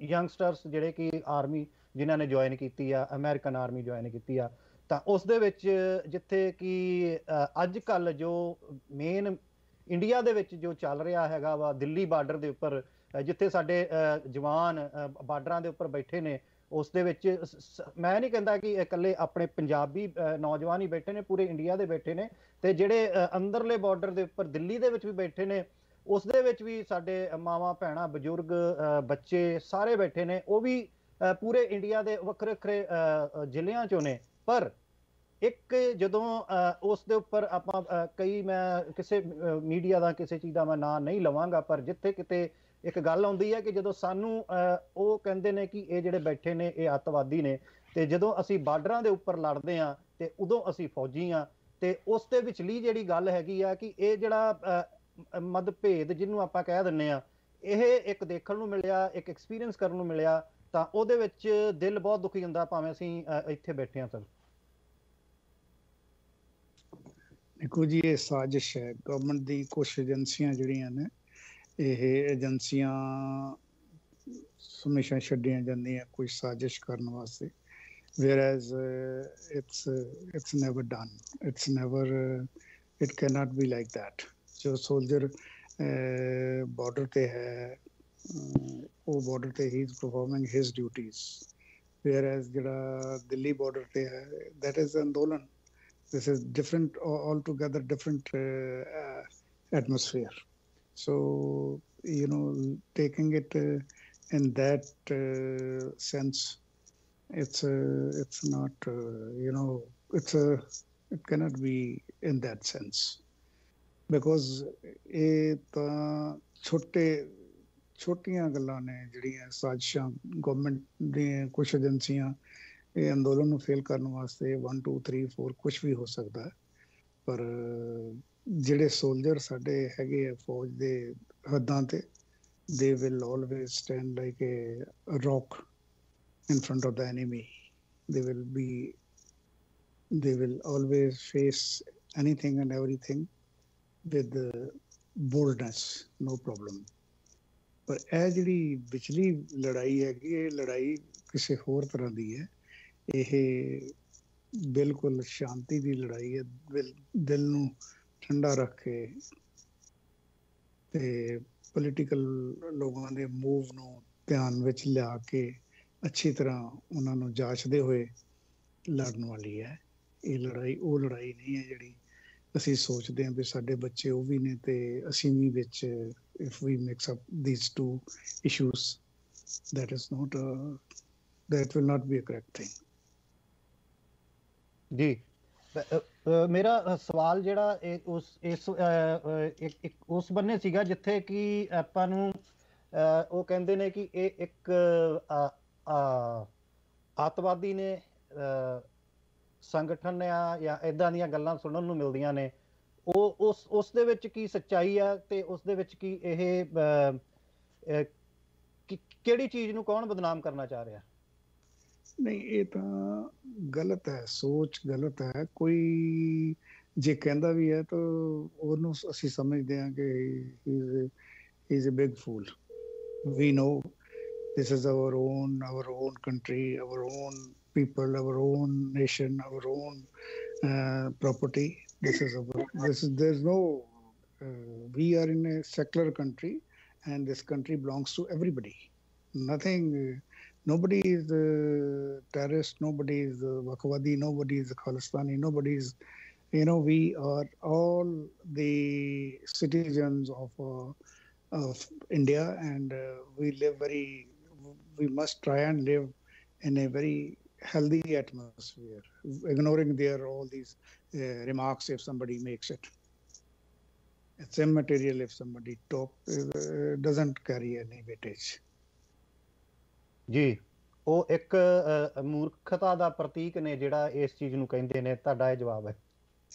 ਯੰਗਸਟਰਸ ਜਿਹੜੇ ਕਿ ਆਰਮੀ ਜਿਨ੍ਹਾਂ ਨੇ ਜੁਆਇਨ ਕੀਤੀ ਆ ਅਮਰੀਕਨ ਆਰਮੀ ਜੁਆਇਨ ਕੀਤੀ ਆ, ਤਾਂ ਉਸ ਦੇ ਵਿੱਚ ਜਿੱਥੇ ਕਿ ਅੱਜ ਕੱਲ ਜੋ ਮੇਨ ਇੰਡੀਆ ਦੇ ਵਿੱਚ ਜੋ ਚੱਲ ਰਿਹਾ ਹੈਗਾ ਵਾ, ਦਿੱਲੀ ਬਾਰਡਰ ਦੇ ਉੱਪਰ ਜਿੱਥੇ ਸਾਡੇ ਜਵਾਨ ਬਾਰਡਰਾਂ ਦੇ ਉੱਪਰ ਬੈਠੇ ਨੇ, ਉਸ ਦੇ ਵਿੱਚ ਮੈਂ ਨਹੀਂ ਕਹਿੰਦਾ ਕਿ ਇਕੱਲੇ ਆਪਣੇ ਪੰਜਾਬੀ ਨੌਜਵਾਨ ਹੀ ਬੈਠੇ ਨੇ, ਪੂਰੇ ਇੰਡੀਆ ਦੇ ਬੈਠੇ ਨੇ, ਤੇ ਜਿਹੜੇ ਅੰਦਰਲੇ ਬਾਰਡਰ ਦੇ ਉੱਪਰ ਦਿੱਲੀ ਦੇ ਵਿੱਚ ਵੀ ਬੈਠੇ ਨੇ ਉਸ ਦੇ ਵਿੱਚ ਵੀ ਸਾਡੇ ਮਾਵਾ, ਭੈਣਾ, ਬਜ਼ੁਰਗ ਬੱਚੇ ਸਾਰੇ ਬੈਠੇ ਨੇ, ਉਹ ਵੀ ਪੂਰੇ ਇੰਡੀਆ ਦੇ ਵੱਖਰੇ ਵੱਖਰੇ ਜ਼ਿਲ੍ਹਿਆਂ ਚੋਂ ਨੇ। ਪਰ ਇੱਕ ਜਦੋਂ ਉਸ ਦੇ ਉੱਪਰ ਆਪਾਂ ਕਈ ਮੈਂ ਕਿਸੇ ਮੀਡੀਆ ਦਾ ਕਿਸੇ ਚੀਜ਼ ਦਾ ਮੈਂ ਨਾਂ ਨਹੀਂ ਲਵਾਂਗਾ, ਪਰ ਜਿੱਥੇ ਕਿਤੇ ਇੱਕ ਗੱਲ ਆਉਂਦੀ ਹੈ ਕਿ ਜਦੋਂ ਸਾਨੂੰ ਉਹ ਕਹਿੰਦੇ ਨੇ ਕਿ ਇਹ ਜਿਹੜੇ ਬੈਠੇ ਨੇ, ਇਹ ਅੱਤਵਾਦੀ ਨੇ, ਤੇ ਜਦੋਂ ਅਸੀਂ ਬਾਰਡਰਾਂ ਦੇ ਉੱਪਰ ਲੜਦੇ ਆ ਤੇ ਉਦੋਂ ਅਸੀਂ ਫੌਜੀ ਆ ਤੇ ਉਸ ਦੇ ਵਿਚਲੀ ਜਿਹੜੀ ਗੱਲ ਹੈਗੀ ਆ ਕਿ ਇਹ ਜਿਹੜਾ ਮਤਭੇਦ ਜਿਹਨੂੰ ਆਪਾਂ ਕਹਿ ਦਿੰਨੇ ਆ ਇਹ ਇੱਕ ਦੇਖਣ ਨੂੰ ਮਿਲਿਆ ਇੱਕ ਐਕਸਪੀਰੀਅੰਸ ਕਰਨ ਨੂੰ ਮਿਲਿਆ ਤਾਂ ਉਹਦੇ ਵਿੱਚ ਦਿਲ ਬਹੁਤ ਦੁਖੀ ਹੁੰਦਾ ਭਾਵੇਂ ਅਸੀਂ ਇੱਥੇ ਬੈਠੇ ਆ ਸਰ। ਦੇਖੋ ਜੀ ਇਹ ਸਾਜ਼ਿਸ਼ ਹੈ। ਗਵਰਨਮੈਂਟ ਦੀ ਕੁਝ ਏਜੰਸੀਆਂ ਜਿਹੜੀਆਂ ਨੇ ਇਹ ਏਜੰਸੀਆਂ ਹਮੇਸ਼ਾ ਛੱਡੀਆਂ ਜਾਂਦੀਆਂ ਕੋਈ ਸਾਜ਼ਿਸ਼ ਕਰਨ ਵਾਸਤੇ। Whereas uh, it's uh, it's never done. It's never uh, it can not be that ਜੋ ਸੋਲਜਰ ਬਾਰਡਰ ਤੇ ਹੈ ਅਮ, ਉਹ ਬਾਰਡਰ ਤੇ ਹੀ is performing his duties whereas ਜਿਹੜਾ ਦਿੱਲੀ ਬਾਰਡਰ ਤੇ ਹੈ that is ਅੰਦੋਲਨ this is different al- altogether different uh, uh, atmosphere so you know taking it uh, in that uh, sense it's uh, it's not uh, you know it's a it cannot be in that sense Because ਇਹ ਤਾਂ ਛੋਟੇ ਛੋਟੀਆਂ ਗੱਲਾਂ ਨੇ ਜਿਹੜੀਆਂ ਸਾਜ਼ਿਸ਼ਾਂ ਗਵਰਨਮੈਂਟ ਦੇ ਕੁਝ ਏਜੰਸੀਆਂ ਇਹ ਅੰਦੋਲਨ ਨੂੰ ਫੇਲ ਕਰਨ ਵਾਸਤੇ 1 2 3 4 ਕੁਝ ਵੀ ਹੋ ਸਕਦਾ ਹੈ ਪਰ ਜਿਹੜੇ ਸੋਲਜਰ ਸਾਡੇ ਹੈਗੇ ਆ ਫੌਜ ਦੇ ਹੱਦਾਂ ਤੇ they will always stand like a rock in front of the enemy they will be they will always face anything and everything with boldness no problem ਪਰ ਇਹ ਜਿਹੜੀ ਵਿਚਲੀ ਲੜਾਈ ਹੈਗੀ, ਇਹ ਲੜਾਈ ਕਿਸੇ ਹੋਰ ਤਰ੍ਹਾਂ ਦੀ ਹੈ। ਇਹ ਬਿਲਕੁਲ ਸ਼ਾਂਤੀ ਦੀ ਲੜਾਈ ਹੈ। ਦਿਲ- ਦਿਲ ਨੂੰ ਠੰਡਾ ਰੱਖ ਕੇ ਤੇ ਪੋਲੀਟੀਕਲ ਲੋਕਾਂ ਦੇ ਮੂਵ ਨੂੰ ਧਿਆਨ ਵਿੱਚ ਲਿਆ ਕੇ ਅੱਛੀ ਤਰ੍ਹਾਂ ਉਹਨਾਂ ਨੂੰ ਜਾਂਚਦੇ ਹੋਏ ਲੜਨ ਵਾਲੀ ਹੈ। ਇਹ ਲੜਾਈ, ਉਹ ਲੜਾਈ ਨਹੀਂ ਹੈ ਜਿਹੜੀ ਅਸੀਂ ਸੋਚਦੇ ਹਾਂ ਵੀ ਸਾਡੇ ਬੱਚੇ ਉਹ ਵੀ ਨੇ ਤੇ ਅਸੀਂ ਵੀ ਵਿੱਚ if we mix up these two issues that is not a that will not be a correct thing. ਜੀ। ਮੇਰਾ ਸਵਾਲ ਜਿਹੜਾ ਉਸ ਇਸ ਇੱਕ ਉਸ ਬੰਨੇ ਸੀਗਾ ਜਿੱਥੇ ਕਿ ਆਪਾਂ ਨੂੰ ਉਹ ਕਹਿੰਦੇ ਨੇ ਕਿ ਇਹ ਇੱਕ ਅ, ਆਤਵਾਦੀ ਨੇ ਸੰਗਠਨ ਆ ਜਾਂ ਇਦਾਂ ਦੀਆਂ ਗੱਲਾਂ ਸੁਣਨ ਨੂੰ ਮਿਲਦੀਆਂ ਨੇ, ਉਹ ਉਸ ਉਸ ਦੇ ਵਿੱਚ ਕੀ ਸੱਚਾਈ ਆ ਤੇ ਉਸ ਦੇ ਵਿੱਚ ਕੀ ਇਹ ਕਿਹੜੀ ਚੀਜ਼ ਨੂੰ ਕੌਣ ਬਦਨਾਮ ਕਰਨਾ ਚਾਹ ਰਿਹਾ? ਨਹੀਂ, ਇਹ ਤਾਂ ਗਲਤ ਹੈ, ਸੋਚ ਗਲਤ ਹੈ, ਕੋਈ ਜੇ ਕਹਿੰਦਾ ਵੀ ਹੈ ਤਾਂ ਉਹਨੂੰ ਅਸੀਂ ਸਮਝਦੇ ਹਾਂ ਕਿ he is a big fool we know this is our own our own country, our own people our own nation our own uh, property. This is our this is there's no uh, we are in a secular country and this country belongs to everybody. Nothing nobody is a terrorist nobody is a Wakwadi, nobody is Khalistani, nobody is you know we are all the citizens of uh, of India and uh, we live very we must try and live in a very healthy atmosphere ignoring their all these uh, remarks if somebody makes it it's immaterial if somebody talk uh, doesn't carry any weightage ਜੀ ਉਹ ਇੱਕ ਮੂਰਖਤਾ ਦਾ ਪ੍ਰਤੀਕ ਨੇ ਜਿਹੜਾ ਇਸ ਚੀਜ਼ ਨੂੰ ਕਹਿੰਦੇ ਨੇ ਤੁਹਾਡਾ ਇਹ ਜਵਾਬ ਹੈ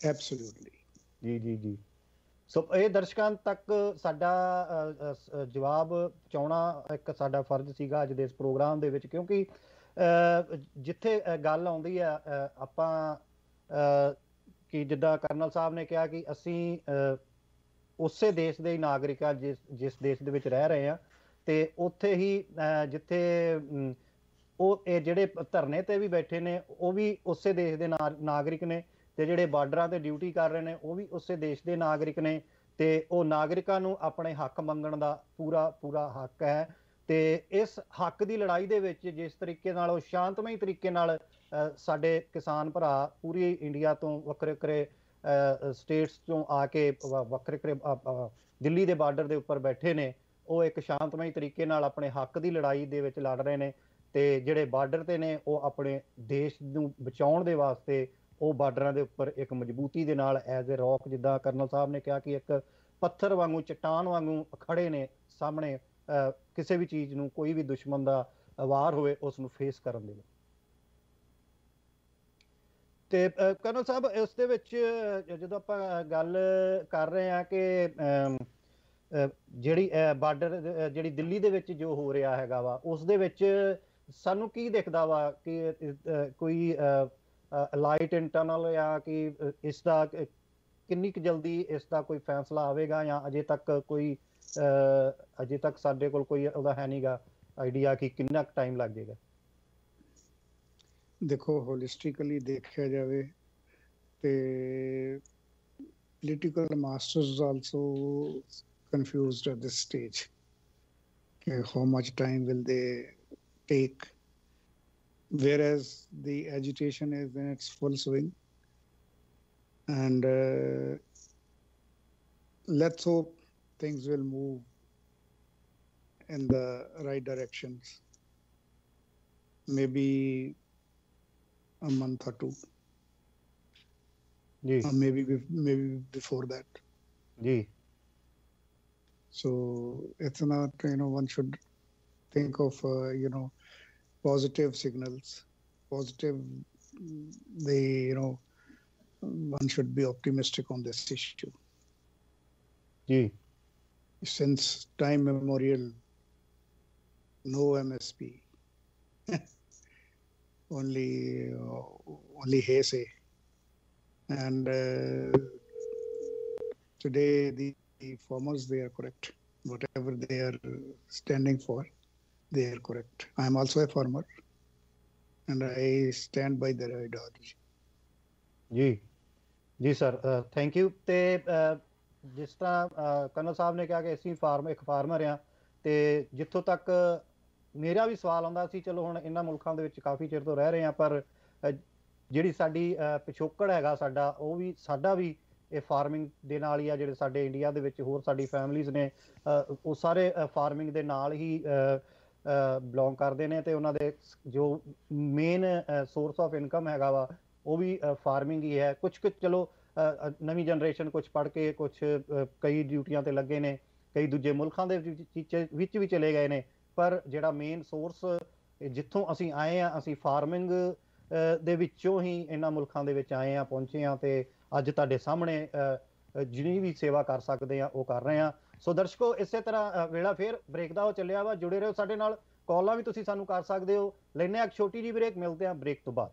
absolutely ਜੀ ਜੀ ਜੀ ਸੋ ਇਹ ਦਰਸ਼ਕਾਂ ਤੱਕ ਸਾਡਾ ਜਵਾਬ ਪਹੁੰਚਾਉਣਾ ਇੱਕ ਸਾਡਾ ਫਰਜ਼ ਸੀਗਾ ਅੱਜ ਦੇ ਇਸ ਪ੍ਰੋਗਰਾਮ ਦੇ ਵਿੱਚ ਕਿਉਂਕਿ ਜਿੱਥੇ ਗੱਲ ਆਉਂਦੀ ਆ ਆਪਾਂ ਕਿ ਜਿੱਦਾਂ ਕਰਨਲ ਸਾਹਿਬ ਨੇ ਕਿਹਾ ਕਿ ਅਸੀਂ ਉਸੇ ਦੇਸ਼ ਦੇ ਹੀ ਨਾਗਰਿਕ ਆ, ਜਿਸ ਜਿਸ ਦੇਸ਼ ਦੇ ਵਿੱਚ ਰਹਿ ਰਹੇ ਆ, ਤੇ ਉੱਥੇ ਹੀ ਜਿੱਥੇ ਉਹ, ਇਹ ਜਿਹੜੇ ਧਰਨੇ ਤੇ ਵੀ ਬੈਠੇ ਨੇ, ਉਹ ਵੀ ਉਸੇ ਦੇਸ਼ ਦੇ ਨਾ- ਨਾਗਰਿਕ ਨੇ, ਤੇ ਜਿਹੜੇ ਬਾਰਡਰਾਂ ਤੇ ਡਿਊਟੀ ਕਰ ਰਹੇ ਨੇ, ਉਹ ਵੀ ਉਸੇ ਦੇਸ਼ ਦੇ ਨਾਗਰਿਕ ਨੇ, ਤੇ ਉਹ ਨਾਗਰਿਕਾਂ ਨੂੰ ਆਪਣੇ ਹੱਕ ਮੰਗਣ ਦਾ ਪੂਰਾ ਪੂਰਾ ਹੱਕ ਹੈ। ਤੇ ਇਸ ਹੱਕ ਦੀ ਲੜਾਈ ਦੇ ਵਿੱਚ ਜਿਸ ਤਰੀਕੇ ਨਾਲ, ਉਹ ਸ਼ਾਂਤਮਈ ਤਰੀਕੇ ਨਾਲ ਸਾਡੇ ਕਿਸਾਨ ਭਰਾ ਪੂਰੀ ਇੰਡੀਆ ਤੋਂ ਵੱਖਰੇ ਵੱਖਰੇ ਸਟੇਟਸ ਤੋਂ ਆ ਕੇ ਵ- ਵੱਖਰੇ ਵੱਖਰੇ ਦਿੱਲੀ ਦੇ ਬਾਰਡਰ ਦੇ ਉੱਪਰ ਬੈਠੇ ਨੇ। ਉਹ ਇੱਕ ਸ਼ਾਂਤਮਈ ਤਰੀਕੇ ਨਾਲ ਆਪਣੇ ਹੱਕ ਦੀ ਲੜਾਈ ਦੇ ਵਿੱਚ ਲੜ ਰਹੇ ਨੇ ਤੇ ਜਿਹੜੇ ਬਾਰਡਰ ਤੇ ਨੇ, ਉਹ ਆਪਣੇ ਦੇਸ਼ ਨੂੰ ਬਚਾਉਣ ਦੇ ਵਾਸਤੇ ਉਹ ਬਾਰਡਰਾਂ ਦੇ ਉੱਪਰ ਇੱਕ ਮਜ਼ਬੂਤੀ ਦੇ ਨਾਲ ਐਜ਼ ਅ ਰੌਕ ਜਿੱਦਾਂ ਕਰਨਲ ਸਾਹਿਬ ਨੇ ਕਿਹਾ ਕਿ ਇੱਕ ਪੱਥਰ ਵਾਂਗੂ, ਚਟਾਨ ਵਾਂਗੂ ਖੜੇ ਨੇ ਸਾਹਮਣੇ ਕਿਸੇ ਵੀ ਚੀਜ਼ ਨੂੰ ਕੋਈ ਵੀ ਦੁਸ਼ਮਣ ਦਾ ਵਾਰ ਹੋਵੇ ਉਸ ਨੂੰ ਫੇਸ ਕਰਨ ਦੇ ਲਈ। ਤੇ ਕਰਨਲ ਸਾਹਿਬ ਇਸ ਦੇ ਵਿੱਚ ਜਦੋਂ ਆਪਾਂ ਗੱਲ ਕਰ ਰਹੇ ਹਾਂ ਕਿ ਜਿਹੜੀ ਬਾਰਡਰ ਜਿਹੜੀ ਦਿੱਲੀ ਦੇ ਵਿੱਚ ਜੋ ਹੋ ਰਿਹਾ ਹੈਗਾ ਵਾ ਉਸ ਦੇ ਵਿੱਚ ਸਾਨੂੰ ਕੀ ਦਿਖਦਾ ਵਾ ਕਿ ਕੋਈ ਲਾਈਟ ਇੰਟਰਨਲ ਜਾਂ ਕਿ ਅਹ, ਇਸ ਦਾ ਕਿੰਨੀ ਕੁ ਜਲਦੀ ਇਸ ਦਾ ਕੋਈ ਫੈਸਲਾ ਆਵੇਗਾ ਜਾਂ ਅਜੇ ਤੱਕ ਕੋਈ ਅਜੇ ਤੱਕ ਸਾਡੇ ਕੋਲ ਕੋਈ ਉਹਦਾ ਹੈ ਨਹੀਂਗਾ ਆਈਡੀਆ ਕਿ ਕਿੰਨਾ ਕੁ ਟਾਈਮ ਲੱਗ ਜਾਏਗਾ ਦੇਖੋ ਹੋਲਿਸਟਿਕਲੀ ਦੇਖਿਆ ਜਾਵੇ ਤੇ political masters also confused at this stage. Okay, how much time will they take? Whereas the agitation is in its full swing. And uh, let's hope things will move in the right directions. Maybe a month or two. जी maybe maybe before that Yes. so it's not you know one should think of uh, you know positive signals positive they you know one should be optimistic on this issue Yes since time immemorial, no MSP, only uh, only Heise. And uh, today the, the farmers they are correct. Whatever they are standing for, they are correct. I am also a farmer, and I stand by their ideology. जी जी सर थैंक यू ते ਜਿਸ ਤਰ੍ਹਾਂ ਅ, ਸਾਹਿਬ ਨੇ ਕਿਹਾ ਕਿ ਅਸੀਂ ਫਾਰਮ ਇੱਕ ਫਾਰਮਰ ਆ ਤੇ ਜਿੱਥੋਂ ਤੱਕ ਮੇਰਾ ਵੀ ਸਵਾਲ ਆਉਂਦਾ ਸੀ ਚਲੋ ਹੁਣ ਇਹਨਾਂ ਮੁਲਕਾਂ ਦੇ ਵਿੱਚ ਕਾਫੀ ਚਿਰ ਤੋਂ ਰਹਿ ਰਹੇ ਆ ਪਰ ਜਿਹੜੀ ਸਾਡੀ ਪਿਛੋਕੜ ਹੈਗਾ ਸਾਡਾ ਉਹ ਵੀ ਸਾਡਾ ਵੀ ਇਹ ਫਾਰਮਿੰਗ ਦੇ ਨਾਲ ਹੀ ਆ ਜਿਹੜੇ ਸਾਡੇ ਇੰਡੀਆ ਦੇ ਵਿੱਚ ਹੋਰ ਸਾਡੀ ਫੈਮਿਲੀਆਂ ਨੇ ਉਹ ਸਾਰੇ ਫਾਰਮਿੰਗ ਦੇ ਨਾਲ ਹੀ ਬਿਲੋਂਗ ਕਰਦੇ ਨੇ ਤੇ ਉਹਨਾਂ ਦੇ ਜੋ ਮੇਨ ਸੋਰਸ ਆਫ ਇਨਕਮ ਹੈਗਾ ਵਾ ਉਹ ਵੀ ਫਾਰਮਿੰਗ ਹੀ ਹੈ। ਕੁਝ ਕੁ ਚਲੋ ਨਵੀਂ ਜਨਰੇਸ਼ਨ ਕੁਝ ਪੜ੍ਹ ਕੇ ਕੁਝ ਕਈ ਡਿਊਟੀਆਂ ਤੇ ਲੱਗੇ ਨੇ, ਕਈ ਦੂਜੇ ਮੁਲਕਾਂ ਦੇ ਵਿੱਚ- ਵੀ ਚਲੇ ਗਏ ਨੇ। ਪਰ ਜਿਹੜਾ ਮੇਨ ਸੋਰਸ ਜਿੱਥੋਂ ਅਸੀਂ ਆਏ ਆ ਅਸੀਂ ਫਾਰਮਿੰਗ ਦੇ ਵਿੱਚੋਂ ਹੀ ਇਹਨਾਂ ਮੁਲਕਾਂ ਦੇ ਵਿੱਚ ਆਏ ਆ ਪਹੁੰਚੇ ਆ ਤੇ ਅੱਜ ਤੁਹਾਡੇ ਸਾਹਮਣੇ ਜਿੰਨੀ ਵੀ ਸੇਵਾ ਕਰ ਸਕਦੇ ਆ ਉਹ ਕਰ ਰਹੇ ਆ ਸੋ ਦਰਸ਼ਕੋ, ਇਸੇ ਤਰ੍ਹਾਂ ਵੇਲਾ ਫੇਰ ਬ੍ਰੇਕ ਦਾ ਉਹ ਚੱਲਿਆ ਵਾ। ਜੁੜੇ ਰਹੋ ਸਾਡੇ ਨਾਲ। ਕਾਲਾਂ ਵੀ ਤੁਸੀਂ ਸਾਨੂੰ ਕਰ ਸਕਦੇ ਹੋ। ਲੈਨੇ ਆ ਇੱਕ ਛੋਟੀ ਜੀ ਬ੍ਰੇਕ ਮਿਲਦੇ ਆ ਬ੍ਰੇਕ ਤੋਂ ਬਾਅਦ।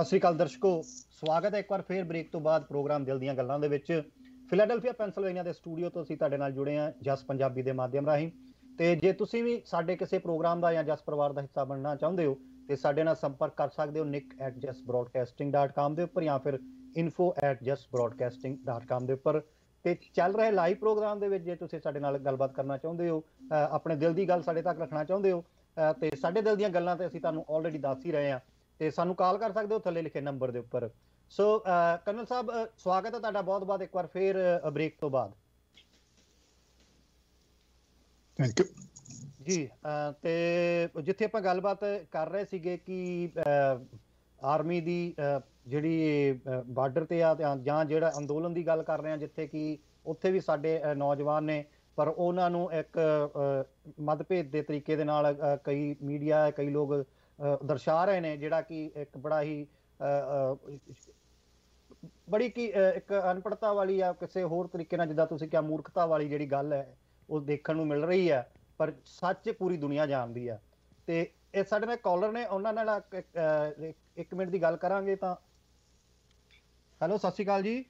ਸਤਿ ਸ਼੍ਰੀ ਅਕਾਲ ਦਰਸ਼ਕੋ ਸਵਾਗਤ ਹੈ ਇੱਕ ਵਾਰ ਫੇਰ ਬ੍ਰੇਕ ਤੋਂ ਬਾਅਦ ਪ੍ਰੋਗਰਾਮ ਦਿਲ ਦੀਆਂ ਗੱਲਾਂ ਦੇ ਵਿੱਚ। ਫਿਲਾਡੈਲਫੀਆ ਪੈਨਸਲਵੇਨੀਆ ਦੇ ਸਟੂਡੀਓ ਤੋਂ ਅਸੀਂ ਤੁਹਾਡੇ ਨਾਲ ਜੁੜੇ ਹਾਂ ਜਸ ਪੰਜਾਬੀ ਦੇ ਮਾਧਿਅਮ ਰਾਹੀਂ। ਤੇ ਜੇ ਤੁਸੀਂ ਵੀ ਸਾਡੇ ਕਿਸੇ ਪ੍ਰੋਗਰਾਮ ਦਾ ਜਾਂ ਜਸ ਪਰਿਵਾਰ ਦਾ ਹਿੱਸਾ ਬਣਨਾ ਚਾਹੁੰਦੇ ਹੋ ਤੇ ਸਾਡੇ ਨਾਲ ਸੰਪਰਕ ਕਰ ਸਕਦੇ ਹੋ nick@justbroadcasting.com ਦੇ ਉੱਪਰ ਜਾਂ ਫਿਰ info@justbroadcasting.com ਦੇ ਉੱਪਰ। ਤੇ ਚੱਲ ਰਹੇ ਲਾਈਵ ਪ੍ਰੋਗਰਾਮ ਦੇ ਵਿੱਚ ਜੇ ਤੁਸੀਂ ਸਾਡੇ ਨਾਲ ਗੱਲਬਾਤ ਕਰਨਾ ਚਾਹੁੰਦੇ ਹੋ ਆਪਣੇ ਦਿਲ ਦੀ ਗੱਲ ਸਾਡੇ ਤੱਕ ਰੱਖਣਾ ਚਾਹੁੰਦੇ ਹੋ ਅ, ਤੇ ਸਾਡੇ ਦਿਲ ਦੀਆਂ ਗੱਲਾਂ ਤੇ ਅਸੀਂ ਤੁਹਾਨੂੰ ਆਲਰੇਡੀ ਦੱਸ ਹੀ ਰਹੇ ਹਾਂ। ਤੇ ਸਾਨੂੰ ਕਾਲ ਕਰ ਸਕਦੇ ਹੋ ਥੱਲੇ ਲਿਖੇ ਨੰਬਰ ਦੇ ਉੱਪਰ ਸੋ ਕਰਨਲ ਸਾਹਿਬ ਸਵਾਗਤ ਹੈ ਤੁਹਾਡਾ ਬਹੁਤ-ਬਹੁਤ ਇੱਕ ਵਾਰ ਫੇਰ ਬ੍ਰੇਕ ਤੋਂ ਬਾਅਦ Thank you. ਜੀ ਤੇ ਜਿੱਥੇ ਆਪਾਂ ਗੱਲਬਾਤ ਕਰ ਰਹੇ ਸੀਗੇ ਕਿ ਆਰਮੀ ਦੀ ਜਿਹੜੀ ਬਾਰਡਰ ਤੇ ਆ ਜਾਂ ਜਿਹੜਾ ਅੰਦੋਲਨ ਦੀ ਗੱਲ ਕਰ ਰਹੇ ਆ ਜਿੱਥੇ ਕਿ ਉੱਥੇ ਵੀ ਸਾਡੇ ਨੌਜਵਾਨ ਨੇ ਪਰ ਉਹਨਾਂ ਨੂੰ ਇੱਕ ਮਤਭੇਦ ਦੇ ਤਰੀਕੇ ਦੇ ਨਾਲ ਕਈ ਮੀਡੀਆ ਕਈ ਲੋਕ ਦਰਸਾ ਰਹੇ ਨੇ ਜਿਹੜਾ ਕਿ ਇੱਕ ਬੜਾ ਹੀ ਬੜੀ ਕੀ ਇੱਕ ਅਨਪੜਤਾ ਵਾਲੀ ਆ ਕਿਸੇ ਹੋਰ ਤਰੀਕੇ ਨਾਲ ਜਿੱਦਾਂ ਤੁਸੀਂ ਕਿਹਾ ਮੂਰਖਤਾ ਵਾਲੀ ਜਿਹੜੀ ਗੱਲ ਹੈ ਉਹ ਦੇਖਣ ਨੂੰ ਮਿਲ ਰਹੀ ਹੈ ਪਰ ਸੱਚ ਪੂਰੀ ਦੁਨੀਆ ਜਾਣਦੀ ਆ ਤੇ ਇਹ ਸਾਡੇ ਨਾਲ ਕਾਲਰ ਨੇ ਉਹਨਾਂ ਨਾਲ ਇੱਕ ਮਿੰਟ ਦੀ ਗੱਲ ਕਰਾਂਗੇ ਤਾਂ। ਹੈਲੋ ਸਤਿ ਸ਼੍ਰੀ ਅਕਾਲ ਜੀ।